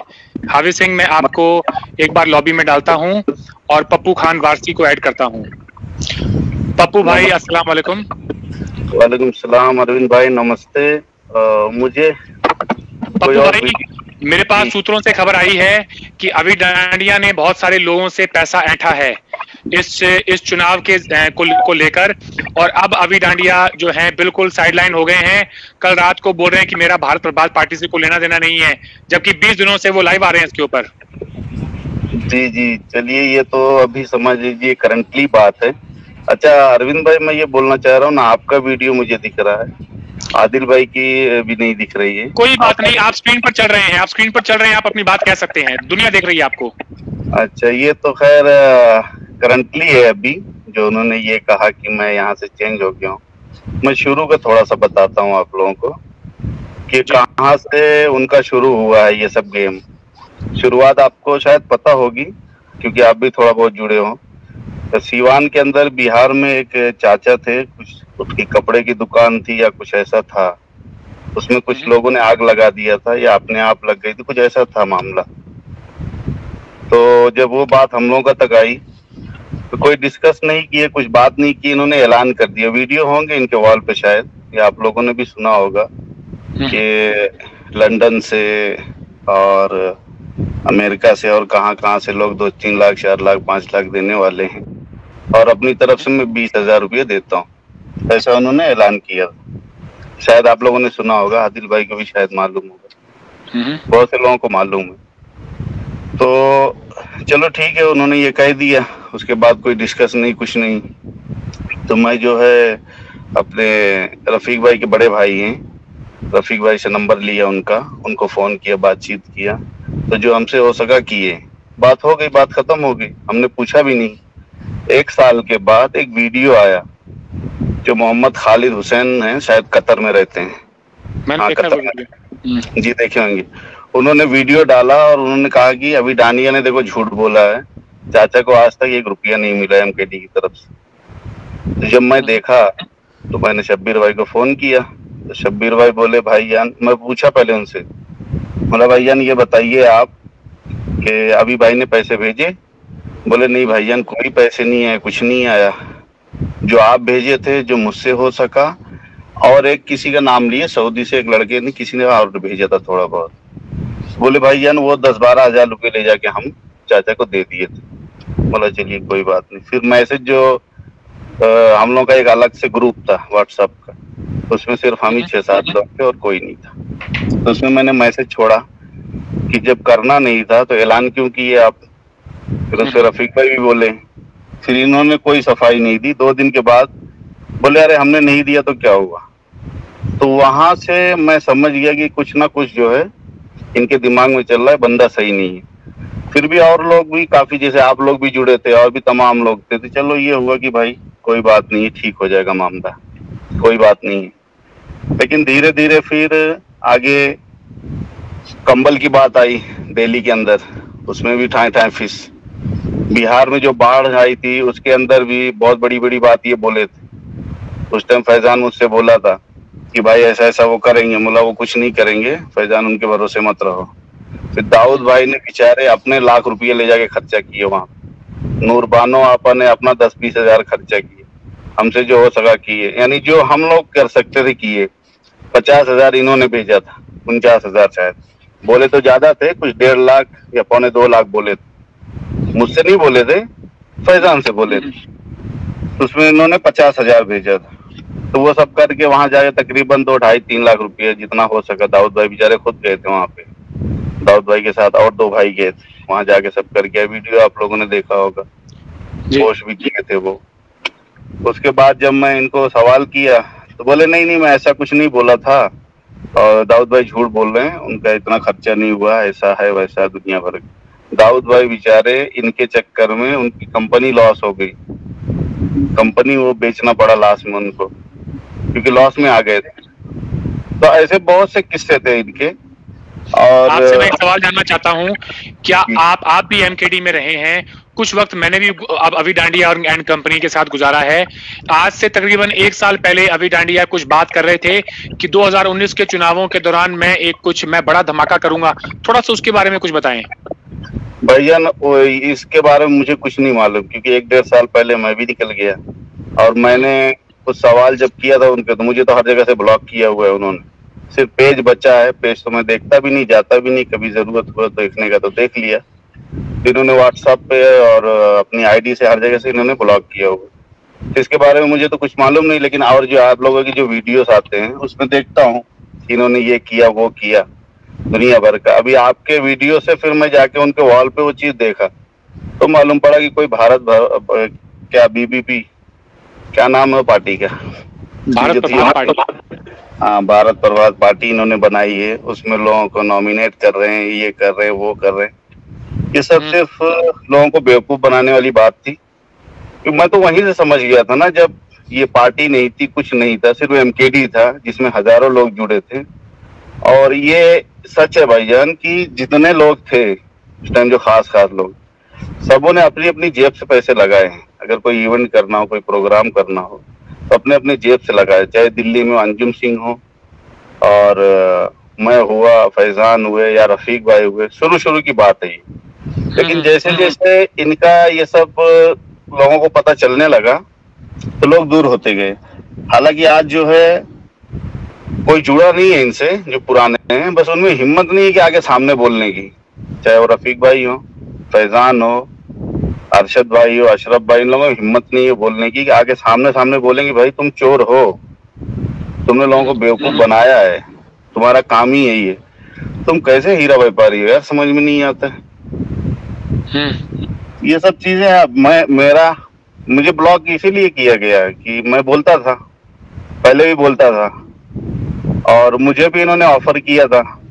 हावी सिंह मैं आपको एक बार लॉबी में डालता हूँ और पप्पू खान वारसी को ऐड करता हूँ। पप्पू भाई अस्सलाम वालेकुम। वालेकुम सलाम अरविंद भाई नमस्ते। मुझे कोई और मेरे पास सूत्रों से खबर आई है कि अभी डांडिया ने बहुत सारे लोगों से पैसा ऐंठा है इस इस चुनाव के को, को लेकर। और अब अभी डांडिया जो है बिल्कुल साइडलाइन हो गए हैं। कल रात को बोल रहे हैं कि मेरा भारत प्रभात पार्टी से कोई लेना देना नहीं है जबकि 20 दिनों से वो लाइव आ रहे हैं इसके ऊपर। जी जी चलिए ये तो अभी समझ लीजिए करंटली बात है। अच्छा अरविंद भाई मैं ये बोलना चाह रहा हूँ ना आपका वीडियो मुझे दिख रहा है। आदिल भाई की भी नहीं दिख रही है। कोई बात नहीं आप स्क्रीन पर चल रहे हैं आप स्क्रीन पर चल रहे हैं आप अपनी बात कह सकते हैं। दुनिया देख रही है आपको। अच्छा ये तो खैर करंटली है अभी जो उन्होंने ये कहा कि मैं यहाँ से चेंज हो गया हूँ। मैं शुरू का थोड़ा सा बताता हूँ आप लोगों को कि कहाँ से उनका शुरू हुआ है ये सब गेम शुरुआत आपको शायद पता होगी क्योंकि आप भी थोड़ा बहुत जुड़े हो। तो सीवान के अंदर बिहार में एक चाचा थे कुछ उसकी कपड़े की दुकान थी या कुछ ऐसा था उसमें कुछ लोगों ने आग लगा दिया था या अपने आप लग गई थी कुछ ऐसा था मामला। तो जब वो बात हम लोगों का तक आई तो कोई डिस्कस नहीं किए कुछ बात नहीं की इन्होंने ऐलान कर दिया। वीडियो होंगे इनके वॉल पे शायद या आप लोगों ने भी सुना होगा कि लंदन से और अमेरिका से और कहाँ कहाँ से लोग दो तीन लाख चार लाख पाँच लाख देने वाले हैं। और अपनी तरफ़ से मैं बीस हज़ार रुपये देता हूँ। ऐसा उन्होंने ऐलान किया। शायद आप लोगों ने सुना होगा आदिल भाई को भी शायद मालूम होगा। बहुत से लोगों को मालूम है। तो चलो ठीक है उन्होंने ये कह दिया उसके बाद कोई डिस्कस नहीं कुछ नहीं। तो मैं जो है अपने रफीक भाई के बड़े भाई हैं। रफीक भाई से नंबर लिया उनका उनको फ़ोन किया बातचीत किया। तो जो हमसे हो सका किए। बात हो गई बात खत्म हो गई। हमने पूछा भी नहीं। एक साल के बाद एक वीडियो आया। जो मोहम्मद खालिद हुसैन है शायद कतर में रहते हैं। मैंने हाँ, देखा कतर में। जी देखे होंगे। उन्होंने वीडियो डाला और उन्होंने कहा कि अभी डानिया ने देखो झूठ बोला है। चाचा को आज तक एक रुपया नहीं मिला है एमकेडी की तरफ़ से। तो जब मैं देखा तो मैंने शब्बीर भाई को फ़ोन किया। तो शब्बीर भाई बोले भाई जान मैं पूछा पहले उनसे। बोला भाई जान ये बताइए आप कि अभी भाई ने पैसे भेजे? बोले नहीं भाईजान कोई पैसे नहीं आए कुछ नहीं आया। जो आप भेजे थे जो मुझसे हो सका और एक किसी का नाम लिए सऊदी से एक लड़के ने किसी ने और भेजा था थोड़ा बहुत। बोले भाई जान वो दस बारह हज़ार रुपये ले जाके हम चाचा को दे दिए थे। बोला चलिए कोई बात नहीं। फिर मैसेज जो अ, हम लोग का एक अलग से ग्रुप था व्हाट्सएप का। उसमें सिर्फ़ हम ही छह सात लोग थे और कोई नहीं था। तो उसमें मैंने मैसेज छोड़ा कि जब करना नहीं था तो ऐलान क्यों किए आप? फिर उससे रफीक भाई भी बोले फिर इन्होंने कोई सफ़ाई नहीं दी। दो दिन के बाद बोले, अरे, हमने नहीं दिया तो क्या हुआ? तो वहाँ से मैं समझ गया कि कुछ ना कुछ जो है, इनके दिमाग में चल रहा है, बंदा सही नहीं है। फिर भी और लोग भी काफ़ी, जैसे आप लोग भी जुड़े थे, और भी तमाम लोग थे तो चलो ये हुआ कि भाई, कोई बात नहीं, ठीक हो जाएगा मामला। कोई बात नहीं है। लेकिन धीरे धीरे फिर आगे कंबल की बात आई, दिल्ली के अंदर। उसमें भी ठाए ठाए फिस। बिहार में जो बाढ़ आई थी, उसके अंदर भी बहुत बड़ी बड़ी बात ये बोले थे। उस टाइम फैजान मुझसे बोला था कि भाई ऐसा ऐसा वो करेंगे बोला वो कुछ नहीं करेंगे, फैजान उनके भरोसे मत रहो। फिर दाऊद भाई ने बेचारे अपने लाख रुपये ले जाके खर्चा किए वहाँ। नूरबानो आपा ने अपना दस बीस हज़ार खर्चा किए। हमसे जो हो सका किए। यानी जो हम लोग कर सकते थे किए। पचास हज़ार इन्होंने भेजा था, उनचास हज़ार शायद। बोले तो ज़्यादा थे, कुछ डेढ़ लाख या पौने दो लाख बोले थे। मुझसे नहीं बोले थे फैजान से बोले थे। उसमें इन्होंने पचास हज़ार भेजा था। तो वो सब करके वहाँ जाके तकरीबन दो ढाई तीन लाख रुपए जितना हो सका दाऊद भाई बेचारे खुद गए थे वहाँ पे। दाऊद भाई के साथ और दो भाई गए थे। वहाँ जाके सब करके वीडियो आप लोगों ने देखा होगा। पोस्ट भी किए थे वो। उसके बाद जब मैं इनको सवाल किया तो बोले नहीं नहीं मैं ऐसा कुछ नहीं बोला था। और दाऊद भाई झूठ बोल रहे हैं उनका इतना खर्चा नहीं हुआ ऐसा है वैसा दुनिया भर का। दाऊद भाई बेचारे इनके चक्कर में उनकी कंपनी लॉस हो गई। कंपनी वो बेचना पड़ा लास्ट में उनको क्योंकि लॉस में आ गए थे। तो ऐसे बहुत से किस्से थे इनके और आपसे मैं एक सवाल जानना चाहता हूँ क्या आप आप भी एमकेडी में रहे हैं? कुछ वक्त मैंने भी अब अभी डांडिया और एंड कंपनी के साथ गुजारा है। आज से तकरीबन एक साल पहले अभी डांडिया कुछ बात कर रहे थे कि 2019 के चुनावों के दौरान मैं एक कुछ मैं बड़ा धमाका करूँगा। थोड़ा सा उसके बारे में कुछ बताएँ। भैया इसके बारे में मुझे कुछ नहीं मालूम, क्योंकि एक डेढ़ साल पहले मैं भी निकल गया। और मैंने कुछ सवाल जब किया था उनके तो मुझे तो हर जगह से ब्लॉक किया हुआ है उन्होंने। सिर्फ़ पेज बचा है पेज तो मैं देखता भी नहीं, जाता भी नहीं, कभी ज़रूरत हुआ तो देखने का तो देख लिया। इन्होंने व्हाट्सएप पे और अपनी आईडी से हर जगह से इन्होंने ब्लॉक किया हुआ तो इसके बारे में मुझे तो कुछ मालूम नहीं, लेकिन और जो आप लोगों की जो वीडियोस आते हैं, उसमें देखता हूँ इन्होंने ये किया, वो किया। दुनिया भर का। अभी आपके वीडियो से फिर मैं जाके उनके वॉल पे वो चीज़ देखा। तो मालूम पड़ा कि कोई भारत भर, क्या बीबीपी क्या नाम है पार्टी का? भारत पार्टी। हाँ भारत प्रभात पार्टी इन्होंने बनाई है। उसमें लोगों को नॉमिनेट कर रहे हैं ये कर रहे हैं वो कर रहे हैं। ये सब हम्म। सिर्फ़ लोगों को बेवकूफ़ बनाने वाली बात थी। मैं तो वहीं से समझ गया था ना जब ये पार्टी नहीं थी कुछ नहीं था सिर्फ़ एमकेडी था जिसमें हज़ारों लोग जुड़े थे। और ये सच है भाईजान कि जितने लोग थे उस टाइम जो खास खास लोग सबों ने अपनी अपनी जेब से पैसे लगाए हैं। अगर कोई इवेंट करना हो कोई प्रोग्राम करना हो तो अपने अपने जेब से लगाए। चाहे दिल्ली में अंजुम सिंह हो और मैं हुआ फैजान हुए या रफीक भाई हुए शुरू शुरू की बात है लेकिन जैसे जैसे इनका ये सब लोगों को पता चलने लगा तो लोग दूर होते गए। हालाँकि आज जो है कोई जुड़ा नहीं है इनसे जो पुराने हैं बस उनमें हिम्मत नहीं है कि आगे सामने बोलने की। चाहे वो रफीक भाई हो फैजान हो अरशद भाई हो अशरफ भाई इन लोगों में हिम्मत नहीं है बोलने की कि आगे सामने सामने बोलेंगे भाई तुम चोर हो। तुमने लोगों को बेवकूफ़ बनाया है। तुम्हारा काम ही यही है। तुम कैसे हीरा व्यापारी हो यार? समझ में नहीं आता। हम्म, ये सब चीज़ें मैं मेरा मुझे ब्लॉक इसीलिए किया गया कि मैं बोलता था। पहले भी बोलता था। और मुझे भी इन्होंने ऑफ़र किया था।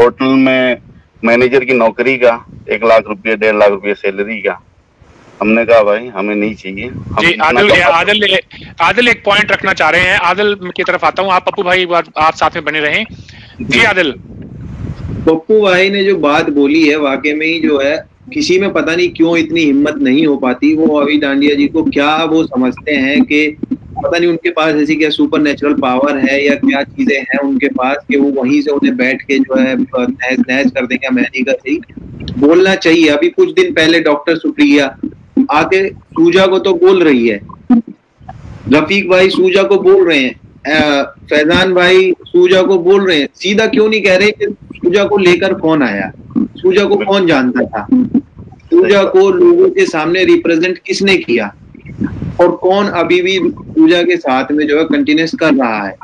होटल में मैनेजर की नौकरी का एक लाख रुपये डेढ़ लाख रुपये सैलरी का। हमने कहा भाई हमें नहीं चाहिए। जी आदिल कमा- आदिल आदिल एक पॉइंट रखना चाह रहे हैं। आदिल की तरफ़ आता हूँ। आप पप्पू भाई आप साथ में बने रहे। जी आदिल। पप्पू भाई ने जो बात बोली है वाकई में ही जो है किसी में पता नहीं क्यों इतनी हिम्मत नहीं हो पाती। वो अभी डांडिया जी को क्या वो समझते हैं कि पता नहीं उनके पास ऐसी क्या सुपर नेचुरल पावर है या क्या चीज़ें हैं उनके पास कि वो वहीं से उन्हें बैठ के जो है नहज नहज कर देंगे मैं नहीं कर रही बोलना चाहिए। अभी कुछ दिन पहले डॉक्टर सुप्रिया आके सूजा को तो बोल रही है। रफीक भाई सूजा को बोल रहे हैं। फैजान भाई सूजा को बोल रहे हैं। सीधा क्यों नहीं कह रहे कि सूजा को लेकर कौन आया? सूजा को कौन जानता था? सूजा को लोगों के सामने रिप्रेजेंट किसने किया? और कौन अभी भी पूजा के साथ में जो है कंटिन्यूस कर रहा है?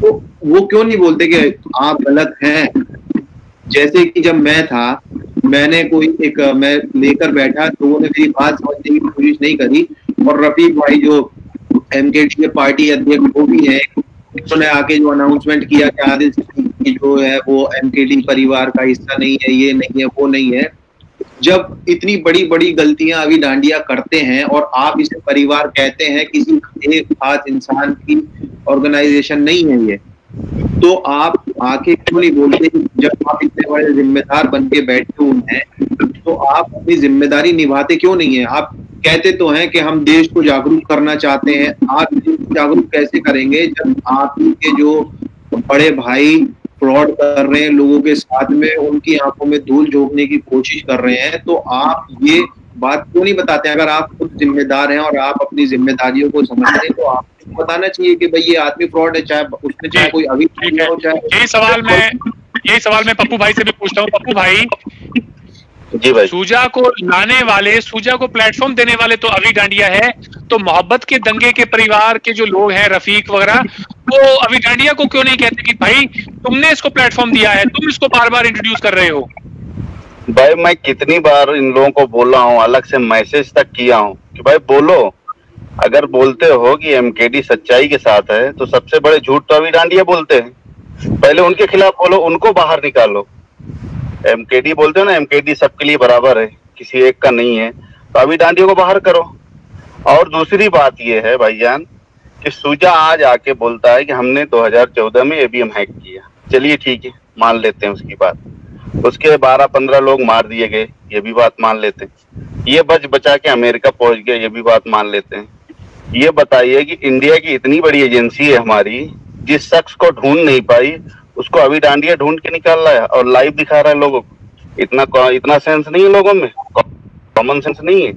तो वो क्यों नहीं बोलते कि आप गलत हैं? जैसे कि जब मैं था, मैंने कोई एक, मैं लेकर बैठा तो उन्होंने मेरी बात समझने की कोशिश नहीं करी। और रफीक भाई जो एम के पार्टी अध्यक्ष वो भी है, उन्होंने आके जो अनाउंसमेंट किया कि आदिल जो है वो एमकेडी परिवार का हिस्सा नहीं है, ये नहीं है, वो नहीं है। जब इतनी बड़ी बड़ी गलतियाँ अभी डांडिया करते हैं और आप इसे परिवार कहते हैं, किसी एक खास इंसान की ऑर्गेनाइजेशन नहीं है ये तो आप आके क्यों नहीं बोलते जब आप इतने बड़े जिम्मेदार बन के बैठे हुए हैं तो आप अपनी ज़िम्मेदारी निभाते क्यों नहीं है? आप कहते तो हैं कि हम देश को जागरूक करना चाहते हैं, आप जागरूक कैसे करेंगे? जब आपके जो बड़े भाई फ्रॉड कर रहे हैं लोगों के साथ में उनकी आँखों में धूल झोंकने की कोशिश कर रहे हैं तो आप ये बात क्यों नहीं बताते अगर आप खुद जिम्मेदार हैं और आप अपनी जिम्मेदारियों को समझते हैं तो आपको बताना चाहिए कि भाई ये आदमी फ्रॉड है चाहे उसने चाहे कोई अभी हो। चाहे यही सवाल मैं यही सवाल मैं पप्पू भाई से भी पूछता हूँ। पप्पू भाई जी भाई। सूजा को लाने वाले सूजा को प्लेटफॉर्म देने वाले तो अभी डांडिया है। तो मोहब्बत के दंगे के परिवार के जो लोग हैं रफीक वगैरह वो अभी डांडिया को क्यों नहीं कहते कि भाई तुमने इसको प्लेटफॉर्म दिया है तुम इसको बार बार इंट्रोड्यूस कर रहे हो? भाई मैं कितनी बार इन लोगों को बोला हूँ अलग से मैसेज तक किया हूँ कि भाई बोलो। अगर बोलते हो कि एमकेडी सच्चाई के साथ है तो सबसे बड़े झूठ तो अभी डांडिया बोलते हैं। पहले उनके खिलाफ बोलो उनको बाहर निकालो। एमकेडी बोलते हो ना एमकेडी सबके लिए बराबर है, किसी एक का नहीं है। तो अभी डांडिया को बाहर करो। और दूसरी बात यह है भाईजान, कि सूजा आज आके बोलता है कि हमने 2014 में एबीएम हैक किया। चलिए ठीक है, मान लेते हैं उसकी बात। उसके बारह पंद्रह लोग मार दिए गए, ये भी बात मान लेते हैं। ये बच बचा के अमेरिका पहुँच गया, ये भी बात मान लेते हैं। ये बताइए कि इंडिया की इतनी बड़ी एजेंसी है हमारी, जिस शख्स को ढूंढ नहीं पाई उसको अभी डांडिया ढूंढ के निकाल रहा है और लाइव दिखा रहा है लोगों को। इतना इतना सेंस नहीं है लोगों में। कॉमन सेंस नहीं है।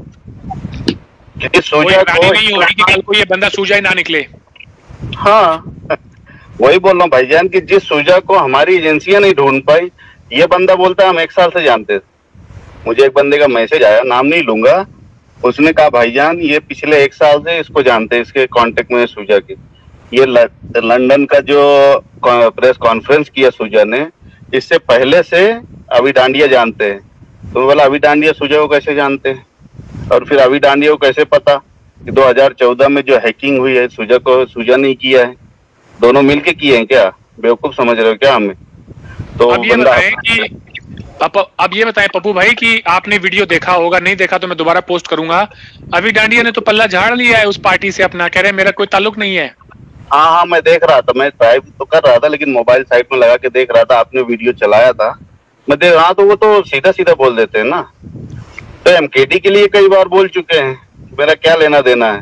क्योंकि सोचा नहीं होगी कि कल को ये बंदा सूजा ही ना निकले। हाँ। *laughs* वही बोल रहा हूँ भाईजान की जिस सूजा को हमारी एजेंसियाँ नहीं ढूंढ पाई ये बंदा बोलता है हम एक साल से जानते थे मुझे एक बंदे का मैसेज आया नाम नहीं लूँगा। उसने कहा भाईजान ये पिछले एक साल से इसको जानते हैं इसके कांटेक्ट में सूजा के। ये लंदन का जो प्रेस कॉन्फ्रेंस किया सूजा ने इससे पहले से अभी डांडिया जानते हैं। तो बोला अभी डांडिया सूजा को कैसे जानते हैं? और फिर अभी डांडिया को कैसे पता? कि 2014 में जो हैकिंग हुई है सूजा को सूजा नहीं किया है। दोनों मिलके किए हैं क्या? बेवकूफ़ समझ रहे हो क्या हमें? तो अब ये बताएँ कि अब अब ये बताएँ पप्पू भाई कि आपने वीडियो देखा होगा नहीं देखा तो मैं दोबारा पोस्ट करूँगा। अभी डांडिया ने तो पल्ला झाड़ लिया है उस पार्टी से अपना कह रहे मेरा कोई ताल्लुक नहीं है। हाँ हाँ मैं देख रहा था मैं ड्राइव तो कर रहा था लेकिन मोबाइल साइड में लगा के देख रहा था आपने वीडियो चलाया था। मैं देख रहा तो वो तो सीधा सीधा बोल देते हैं ना। तो एमकेडी के लिए कई बार बोल चुके हैं मेरा क्या लेना देना है?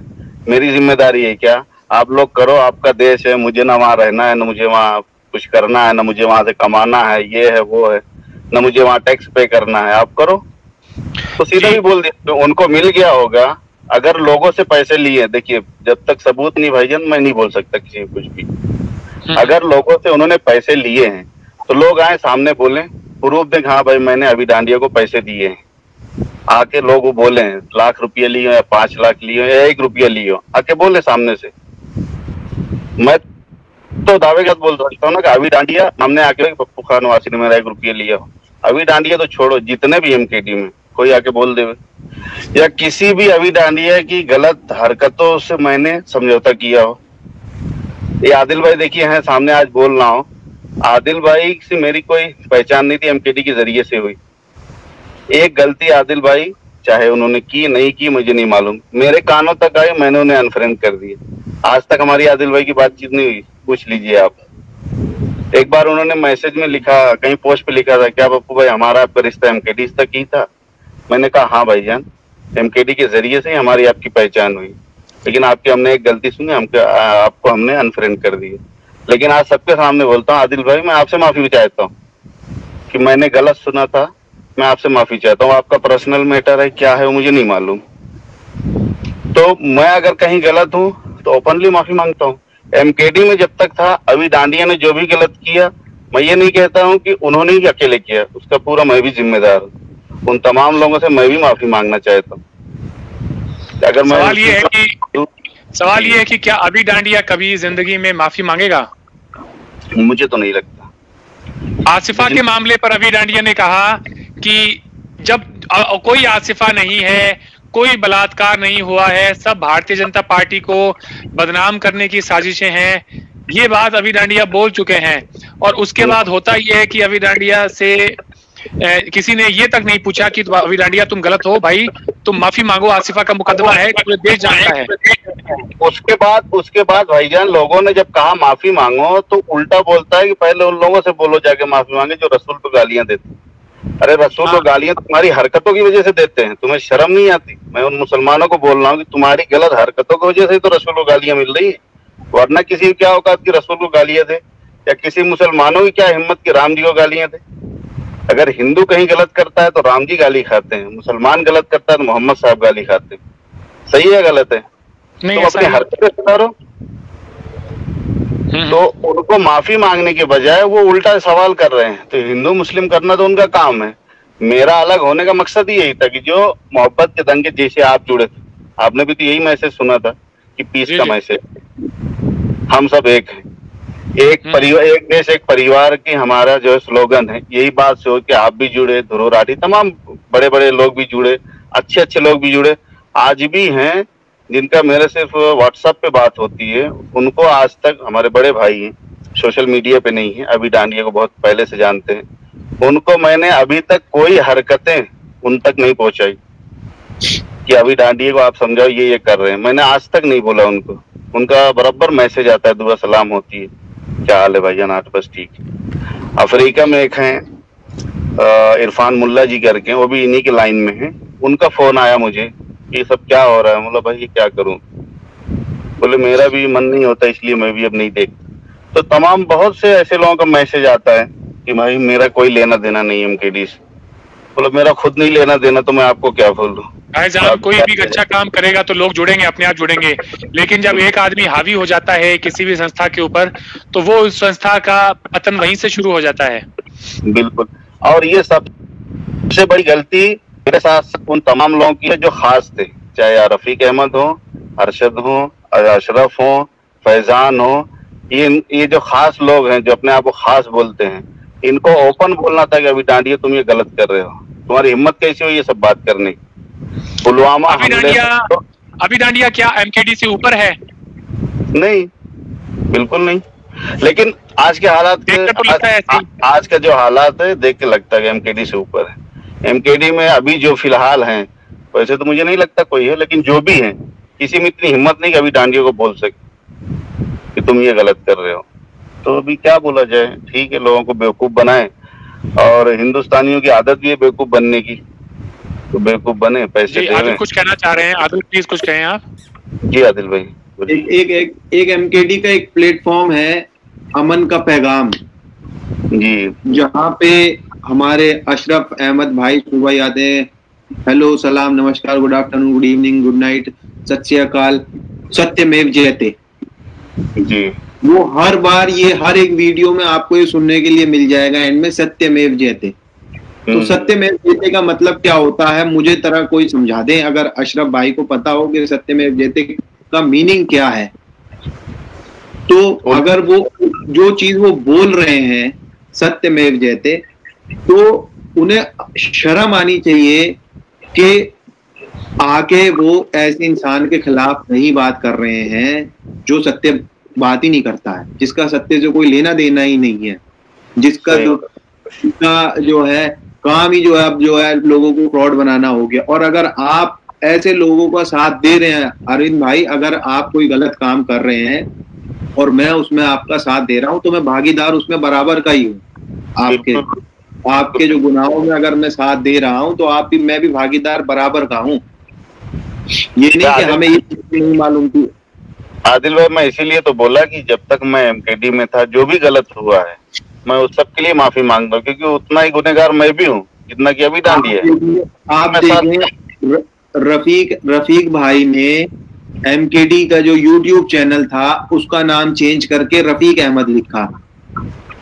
मेरी ज़िम्मेदारी है क्या? आप लोग करो आपका देश है मुझे ना वहाँ रहना है ना मुझे वहाँ कुछ करना है ना मुझे वहाँ से कमाना है ये है वो है ना मुझे वहाँ टैक्स पे करना है आप करो। तो सीधा ही बोल दिया तो उनको मिल गया होगा। अगर लोगों से पैसे लिए देखिए जब तक सबूत नहीं भाईजान मैं नहीं बोल सकता किसी कुछ भी। हम्म। अगर लोगों से उन्होंने पैसे लिए हैं तो लोग आए सामने बोले प्रूफ देख हाँ भाई मैंने अभी डांडिया को पैसे दिए हैं। आके लोग वो बोले लाख रुपये लिए या पाँच लाख लिए या एक रुपया लिए आके बोले सामने से। मैं तो दावे का बोल सकता हूँ ना कि अभी डांडिया हमने आके पप्पू खान वासी ने मेरा एक रुपया लिया अभी डांडिया तो छोड़ो जितने भी एम में। कोई आके बोल दे या किसी भी डांडिया की गलत हरकतों से मैंने समझौता किया हो। ये आदिल भाई देखिए हैं, सामने आज बोल रहा हूँ। आदिल भाई से मेरी कोई पहचान नहीं थी एमकेडी के ज़रिए से हुई। एक गलती आदिल भाई, चाहे उन्होंने की, नहीं की, मुझे नहीं मालूम। मेरे कानों तक आई मैंने उन्हें अनफ्रेंड कर दिया आज तक हमारी आदिल भाई की बातचीत नहीं हुई। पूछ लीजिए आप। एक बार उन्होंने मैसेज में लिखा, कहीं पोस्ट पे लिखा था, क्या पप्पू भाई, हमारा आपका रिश्ता एमकेडी तक ही था? मैंने कहा हाँ भाईजान एमकेडी के ज़रिए से हमारी आपकी पहचान हुई। लेकिन आपकी हमने एक गलती सुनी, हमके आपको हमने अनफ्रेंड कर दिया। लेकिन आज सबके सामने बोलता हूँ, आदिल भाई, मैं आपसे माफ़ी भी चाहता हूँ कि मैंने गलत सुना था, मैं आपसे माफ़ी चाहता हूँ। आपका पर्सनल मैटर है, क्या है वो मुझे नहीं मालूम। तो मैं अगर कहीं गलत हूँ तो ओपनली माफ़ी माँगता हूँ। एमकेडी में जब तक था, अभी डांडिया ने जो भी गलत किया, मैं ये नहीं कहता हूँ कि उन्होंने ही अकेले किया, उसका पूरा मैं भी जिम्मेदार हूँ। उन तमाम लोगों से मैं भी माफ़ी मांगना चाहता हूँ। अगर मैं सवाल ये है कि सवाल ये है कि क्या अभी डांडिया कभी ज़िंदगी में माफ़ी मांगेगा? मुझे तो नहीं लगता। आसिफा के मामले पर अभी डांडिया ने कहा कि जब कोई आसिफा नहीं है कोई बलात्कार नहीं हुआ है सब भारतीय जनता पार्टी को बदनाम करने की साजिशें हैं। ये बात अभी डांडिया बोल चुके हैं। और उसके बाद होता यह है कि अभी डांडिया से ए, किसी ने ये तक नहीं पूछा कि अभी डांडिया तुम गलत हो भाई। तुम माफ़ी मांगो आसिफा का मुकदमा है पूरे देश जानता है उसके बाद उसके बाद भाईजान लोगों ने जब कहा माफ़ी मांगो तो उल्टा बोलता है कि पहले उन लोगों से बोलो जाके माफ़ी मांगे जो रसूल को गालियाँ देते अरे रसूल को हाँ। गालियाँ तुम्हारी हरकतों की वजह से देते हैं। तुम्हें शर्म नहीं आती? मैं उन मुसलमानों को बोल रहा हूँ कि तुम्हारी गलत हरकतों की वजह से तो रसूल को गालियाँ मिल रही है। वरना किसी क्या औकात की रसूल को गालियाँ दे? या किसी मुसलमानों की क्या हिम्मत की राम जी को गालियाँ दे? अगर हिंदू कहीं गलत करता है तो राम जी गाली खाते हैं मुसलमान गलत करता है तो मोहम्मद साहब गाली खाते हैं। सही है गलत है? नहीं तो अपनी हरकतें सुधारो। हम्म, तो। उनको माफ़ी मांगने के बजाय वो उल्टा सवाल कर रहे हैं। तो हिंदू मुस्लिम करना तो उनका काम है। मेरा अलग होने का मकसद ही यही था कि जो मोहब्बत के दंगे जैसे आप जुड़े थे। आपने भी तो यही मैसेज सुना था कि पीस का मैसेज। हम सब एक हैं। एक हम्म। परिवार एक देश एक परिवार की हमारा जो स्लोगन है यही बात से हो कि आप भी जुड़े ध्रुव राठी तमाम बड़े बड़े लोग भी जुड़े अच्छे अच्छे लोग भी जुड़े आज भी हैं जिनका मेरे सिर्फ़ व्हाट्सएप पे बात होती है उनको आज तक हमारे बड़े भाई हैं सोशल मीडिया पे नहीं है अभी डांडिया को बहुत पहले से जानते हैं उनको मैंने अभी तक कोई हरकतें उन तक नहीं पहुंचाई कि अभी डांडिया को आप समझाओ ये ये कर रहे हैं मैंने आज तक नहीं बोला उनको उनका बराबर मैसेज आता है दुआ सलाम होती है क्या हाल है भाईजान आज बस ठीक। अफ्रीका में एक हैं इरफान मुल्ला जी करके वो भी इन्हीं के लाइन में हैं। उनका फ़ोन आया मुझे ये सब क्या हो रहा है? मतलब भाई, ये क्या करूँ? बोले, मेरा भी मन नहीं होता, इसलिए मैं भी अब नहीं देख तो तमाम बहुत से ऐसे लोगों का मैसेज आता है कि भाई, मेरा कोई लेना देना नहीं एमकेडी से। बोले, मेरा खुद नहीं लेना देना तो मैं आपको क्या बोल? आप कोई भी अच्छा काम करेगा तो लोग जुड़ेंगे अपने आप जुड़ेंगे। लेकिन जब एक आदमी हावी हो जाता है किसी भी संस्था के ऊपर तो वो उस संस्था का पतन वहीं से शुरू हो जाता है। बिल्कुल। और ये सबसे बड़ी गलती मेरे साथ उन तमाम लोगों की है जो खास थे। चाहे रफीक अहमद हो अरशद हो अशरफ हो फैजान हो ये ये जो खास लोग हैं जो अपने आप को खास बोलते हैं इनको ओपन बोलना था कि अभी डांडिया तुम ये गलत कर रहे हो। तुम्हारी हिम्मत कैसी हुई ये सब बात करने की? पुलवामा अभी डांडिया तो- अभी डांडिया क्या एमकेडी से ऊपर है? नहीं बिल्कुल नहीं। लेकिन आज के हालात तो आज का जो हालात है देख के लगता है एमकेडी से ऊपर है। एमकेडी में अभी जो फ़िलहाल हैं वैसे तो मुझे नहीं लगता कोई है लेकिन जो भी है किसी में इतनी हिम्मत नहीं कि अभी डांडियों को बोल सके कि तुम ये गलत कर रहे हो। तो अभी क्या बोला जाए? ठीक है लोगों को बेवकूफ़ बनाए। और हिंदुस्तानियों की आदत भी है बेवकूफ़ बनने की। तो बेवकूफ़ बने पैसे जी आदिल कुछ कहना चाह रहे हैं। आदिल प्लीज़ कुछ कहें आप। जी आदिल भाई एक एक एक, एक एमकेडी का एक प्लेटफॉर्म है अमन का पैगाम। जी। जहाँ पे हमारे अशरफ अहमद भाई सुबह आते हैं। हेलो सलाम नमस्कार good afternoon good evening good night सत श्री अकाल सत्यमेव जयते। जी। वो हर बार ये हर एक वीडियो में आपको ये सुनने के लिए मिल जाएगा। एंड में सत्यमेव जयते। तो हम्म। सत्यमेव जयते का मतलब क्या होता है? मुझे तरह कोई समझा दे अगर अशरफ भाई को पता हो कि सत्यमेव जयते का मीनिंग क्या है तो अगर वो जो चीज़ वो बोल रहे हैं सत्यमेव जयते तो उन्हें शर्म आनी चाहिए कि आके वो ऐसे इंसान के खिलाफ नहीं बात कर रहे हैं जो सत्य बात ही नहीं करता है। जिसका सत्य से कोई लेना देना ही नहीं है। जिसका जो जो है काम ही जो है अब जो है लोगों को फ्रॉड बनाना हो गया। और अगर आप ऐसे लोगों का साथ दे रहे हैं अरविंद भाई अगर आप कोई गलत काम कर रहे हैं और मैं उसमें आपका साथ दे रहा हूँ तो मैं भागीदार उसमें बराबर का ही हूँ। आपके आपके जो गुनाहों में अगर मैं साथ दे रहा हूँ तो आप भी मैं भी भागीदार बराबर का हूँ। ये नहीं कि हमें ये नहीं मालूम थी आदिल भाई मैं इसीलिए तो बोला कि जब तक मैं एमकेडी में था जो भी गलत हुआ है मैं उस सब के लिए माफ़ी माँगता हूँ क्योंकि उतना ही गुनेगार मैं भी हूँ जितना कि अभी डांडी है। आप रफीक रफीक भाई ने एमकेडी का जो यूट्यूब चैनल था उसका नाम चेंज करके रफीक अहमद लिखा।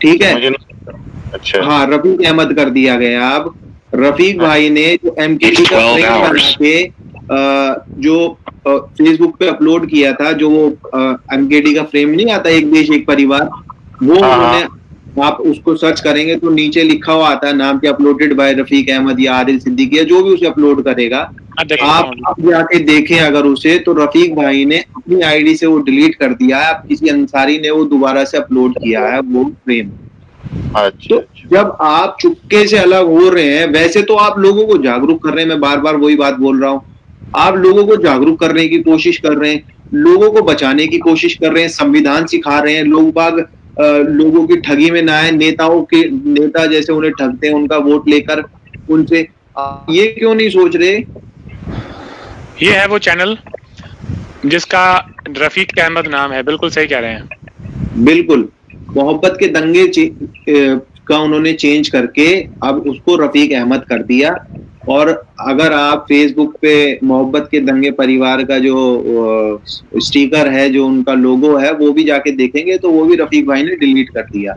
ठीक है। अच्छा। हाँ रफीक अहमद कर दिया गया अब। रफीक भाई ने जो एमकेडी का 12 फ्रेम बना के जो फेसबुक पे अपलोड किया था जो वो एमकेडी का फ्रेम नहीं आता एक देश एक परिवार वो हाँ, उन्होंने आप उसको सर्च करेंगे तो नीचे लिखा हुआ आता है नाम के अपलोडेड बाय रफीक अहमद या आदिल सिद्दीकी या जो भी उसे अपलोड करेगा। हाँ, आप आप जाके देखें अगर उसे तो रफीक भाई ने अपनी आईडी से वो डिलीट कर दिया है। किसी अंसारी ने वो दोबारा से अपलोड किया है वो फ्रेम अच्छा तो अच्छा। जब आप चुपके से अलग हो रहे हैं वैसे तो आप लोगों को जागरूक कर रहे हैं मैं बार बार वही बात बोल रहा हूँ। आप लोगों को जागरूक करने की कोशिश कर रहे हैं लोगों को बचाने की कोशिश कर रहे हैं संविधान सिखा रहे हैं लोग बाग लोगों की ठगी में ना आए नेताओं के नेता जैसे उन्हें ठगते हैं उनका वोट लेकर उनसे। ये क्यों नहीं सोच रहे? ये है वो चैनल जिसका रफीक अहमद नाम है बिल्कुल सही कह रहे हैं। बिल्कुल। मोहब्बत के दंगे का उन्होंने चेंज करके अब उसको रफीक अहमद कर दिया। और अगर आप फेसबुक पे मोहब्बत के दंगे परिवार का जो स्टिकर है, जो उनका लोगो है, वो भी जाके देखेंगे तो वो भी रफीक भाई ने डिलीट कर दिया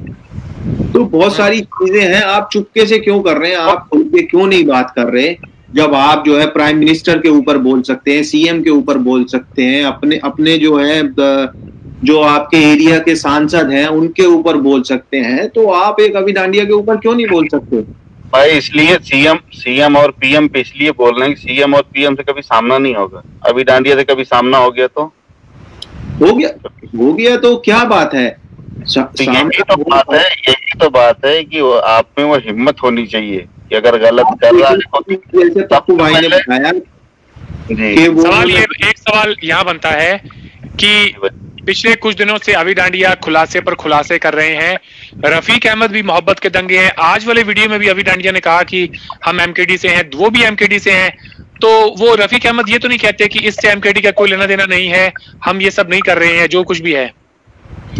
तो बहुत सारी चीज़ें हैं, आप चुपके से क्यों कर रहे हैं? आप खुल के क्यों नहीं बात कर रहे? जब आप जो है प्राइम मिनिस्टर के ऊपर बोल सकते हैं सीएम के ऊपर बोल सकते हैं, अपने अपने जो है जो आपके एरिया के सांसद हैं, उनके ऊपर बोल सकते हैं तो आप एक अभी डांडिया के ऊपर क्यों नहीं बोल सकते? भाई इसलिए सीएम सीएम और पीएम पे इसलिए बोल रहे हैं सीएम और पीएम से कभी सामना नहीं होगा। अभी डांडिया से कभी सामना हो गया तो? हो गया हो गया तो क्या बात है? सा- तो यही तो बात है यही तो बात है कि वो आप में वो हिम्मत होनी चाहिए कि अगर गलत कर रहा है तो- जैसे पप्पू भाई ने बताया जी सवाल ये एक सवाल यहाँ बनता है कि पिछले कुछ दिनों से अभी डांडिया खुलासे पर खुलासे कर रहे हैं। रफीक अहमद भी मोहब्बत के दंगे हैं। आज वाले वीडियो में भी अभी डांडिया ने कहा कि हम एमकेडी से हैं वो भी एमकेडी से हैं। तो वो रफीक अहमद ये तो नहीं कहते कि इससे एमकेडी का कोई लेना देना नहीं है हम ये सब नहीं कर रहे हैं जो कुछ भी है।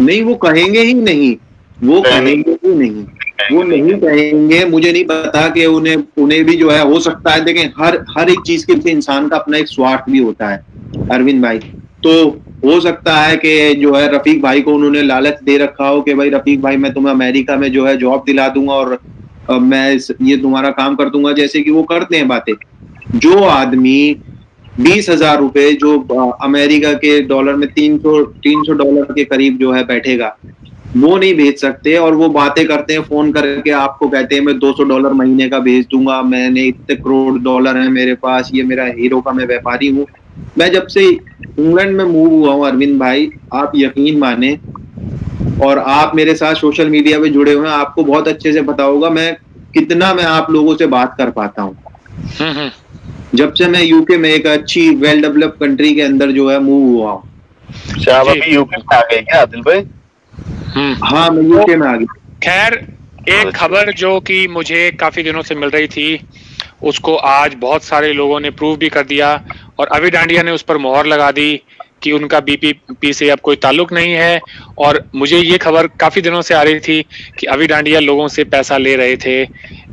नहीं वो कहेंगे ही नहीं। वो कहेंगे ही नहीं। वो नहीं कहेंगे। मुझे नहीं पता कि उन्हें उन्हें भी जो है हो सकता है। देखें हर हर एक चीज़ के पीछे इंसान का अपना एक स्वार्थ भी होता है अरविंद भाई। तो हो सकता है कि जो है रफीक भाई को उन्होंने लालच दे रखा हो कि भाई, रफीक भाई, मैं तुम्हें अमेरिका में जो है जॉब दिला दूँगा और मैं ये तुम्हारा काम कर दूँगा, जैसे कि वो करते हैं बातें। जो आदमी बीस हज़ार रुपए जो अमेरिका के डॉलर में तीन सौ तीन सौ डॉलर के करीब जो है बैठेगा, वो नहीं भेज सकते और वो बातें करते हैं, फ़ोन करके आपको कहते हैं, मैं 200 डॉलर महीने का भेज दूँगा, मैंने इतने करोड़ डॉलर है मेरे पास, ये मेरा हीरो का मैं व्यापारी हूँ। मैं जब से इंग्लैंड में मूव हुआ हूँ अरविंद भाई आप यकीन माने और आप मेरे साथ सोशल मीडिया पे जुड़े हुए हैं आपको बहुत अच्छे से पता होगा मैं कितना मैं आप लोगों से बात कर पाता हूँ हम्म, हम्म। जब से मैं यूके में एक अच्छी वेल डेवलप कंट्री के अंदर जो है मूव हुआ हूँ अच्छा, हम्म। हाँ मैं यूके में आ गया खैर एक अच्छा। खबर जो कि मुझे काफ़ी दिनों से मिल रही थी उसको आज बहुत सारे लोगों ने प्रूव भी कर दिया और अभी डांडिया ने उस पर मोहर लगा दी कि उनका बीपीपी से अब कोई ताल्लुक नहीं है। और मुझे ये खबर काफ़ी दिनों से आ रही थी कि अभी डांडिया लोगों से पैसा ले रहे थे,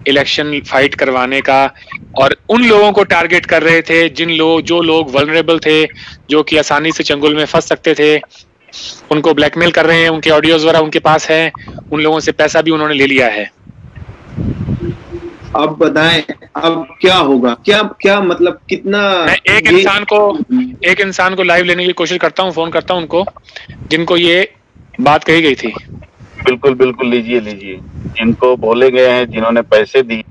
इलेक्शन फाइट करवाने का। और उन लोगों को टारगेट कर रहे थे, जिन लोग जो लोग वनरेबल थे, जो कि आसानी से चंगुल में फंस सकते थे, उनको ब्लैकमेल कर रहे हैं, उनके ऑडियोज वगैरह उनके पास है, उन लोगों से पैसा भी उन्होंने ले लिया है। अब बताएँ अब क्या होगा? क्या क्या मतलब कितना मैं एक इंसान को एक इंसान को लाइव लेने की कोशिश करता हूँ फ़ोन करता हूँ उनको जिनको ये बात कही गई थी। बिल्कुल बिल्कुल लीजिए लीजिए। जिनको बोले गए हैं जिन्होंने पैसे दिए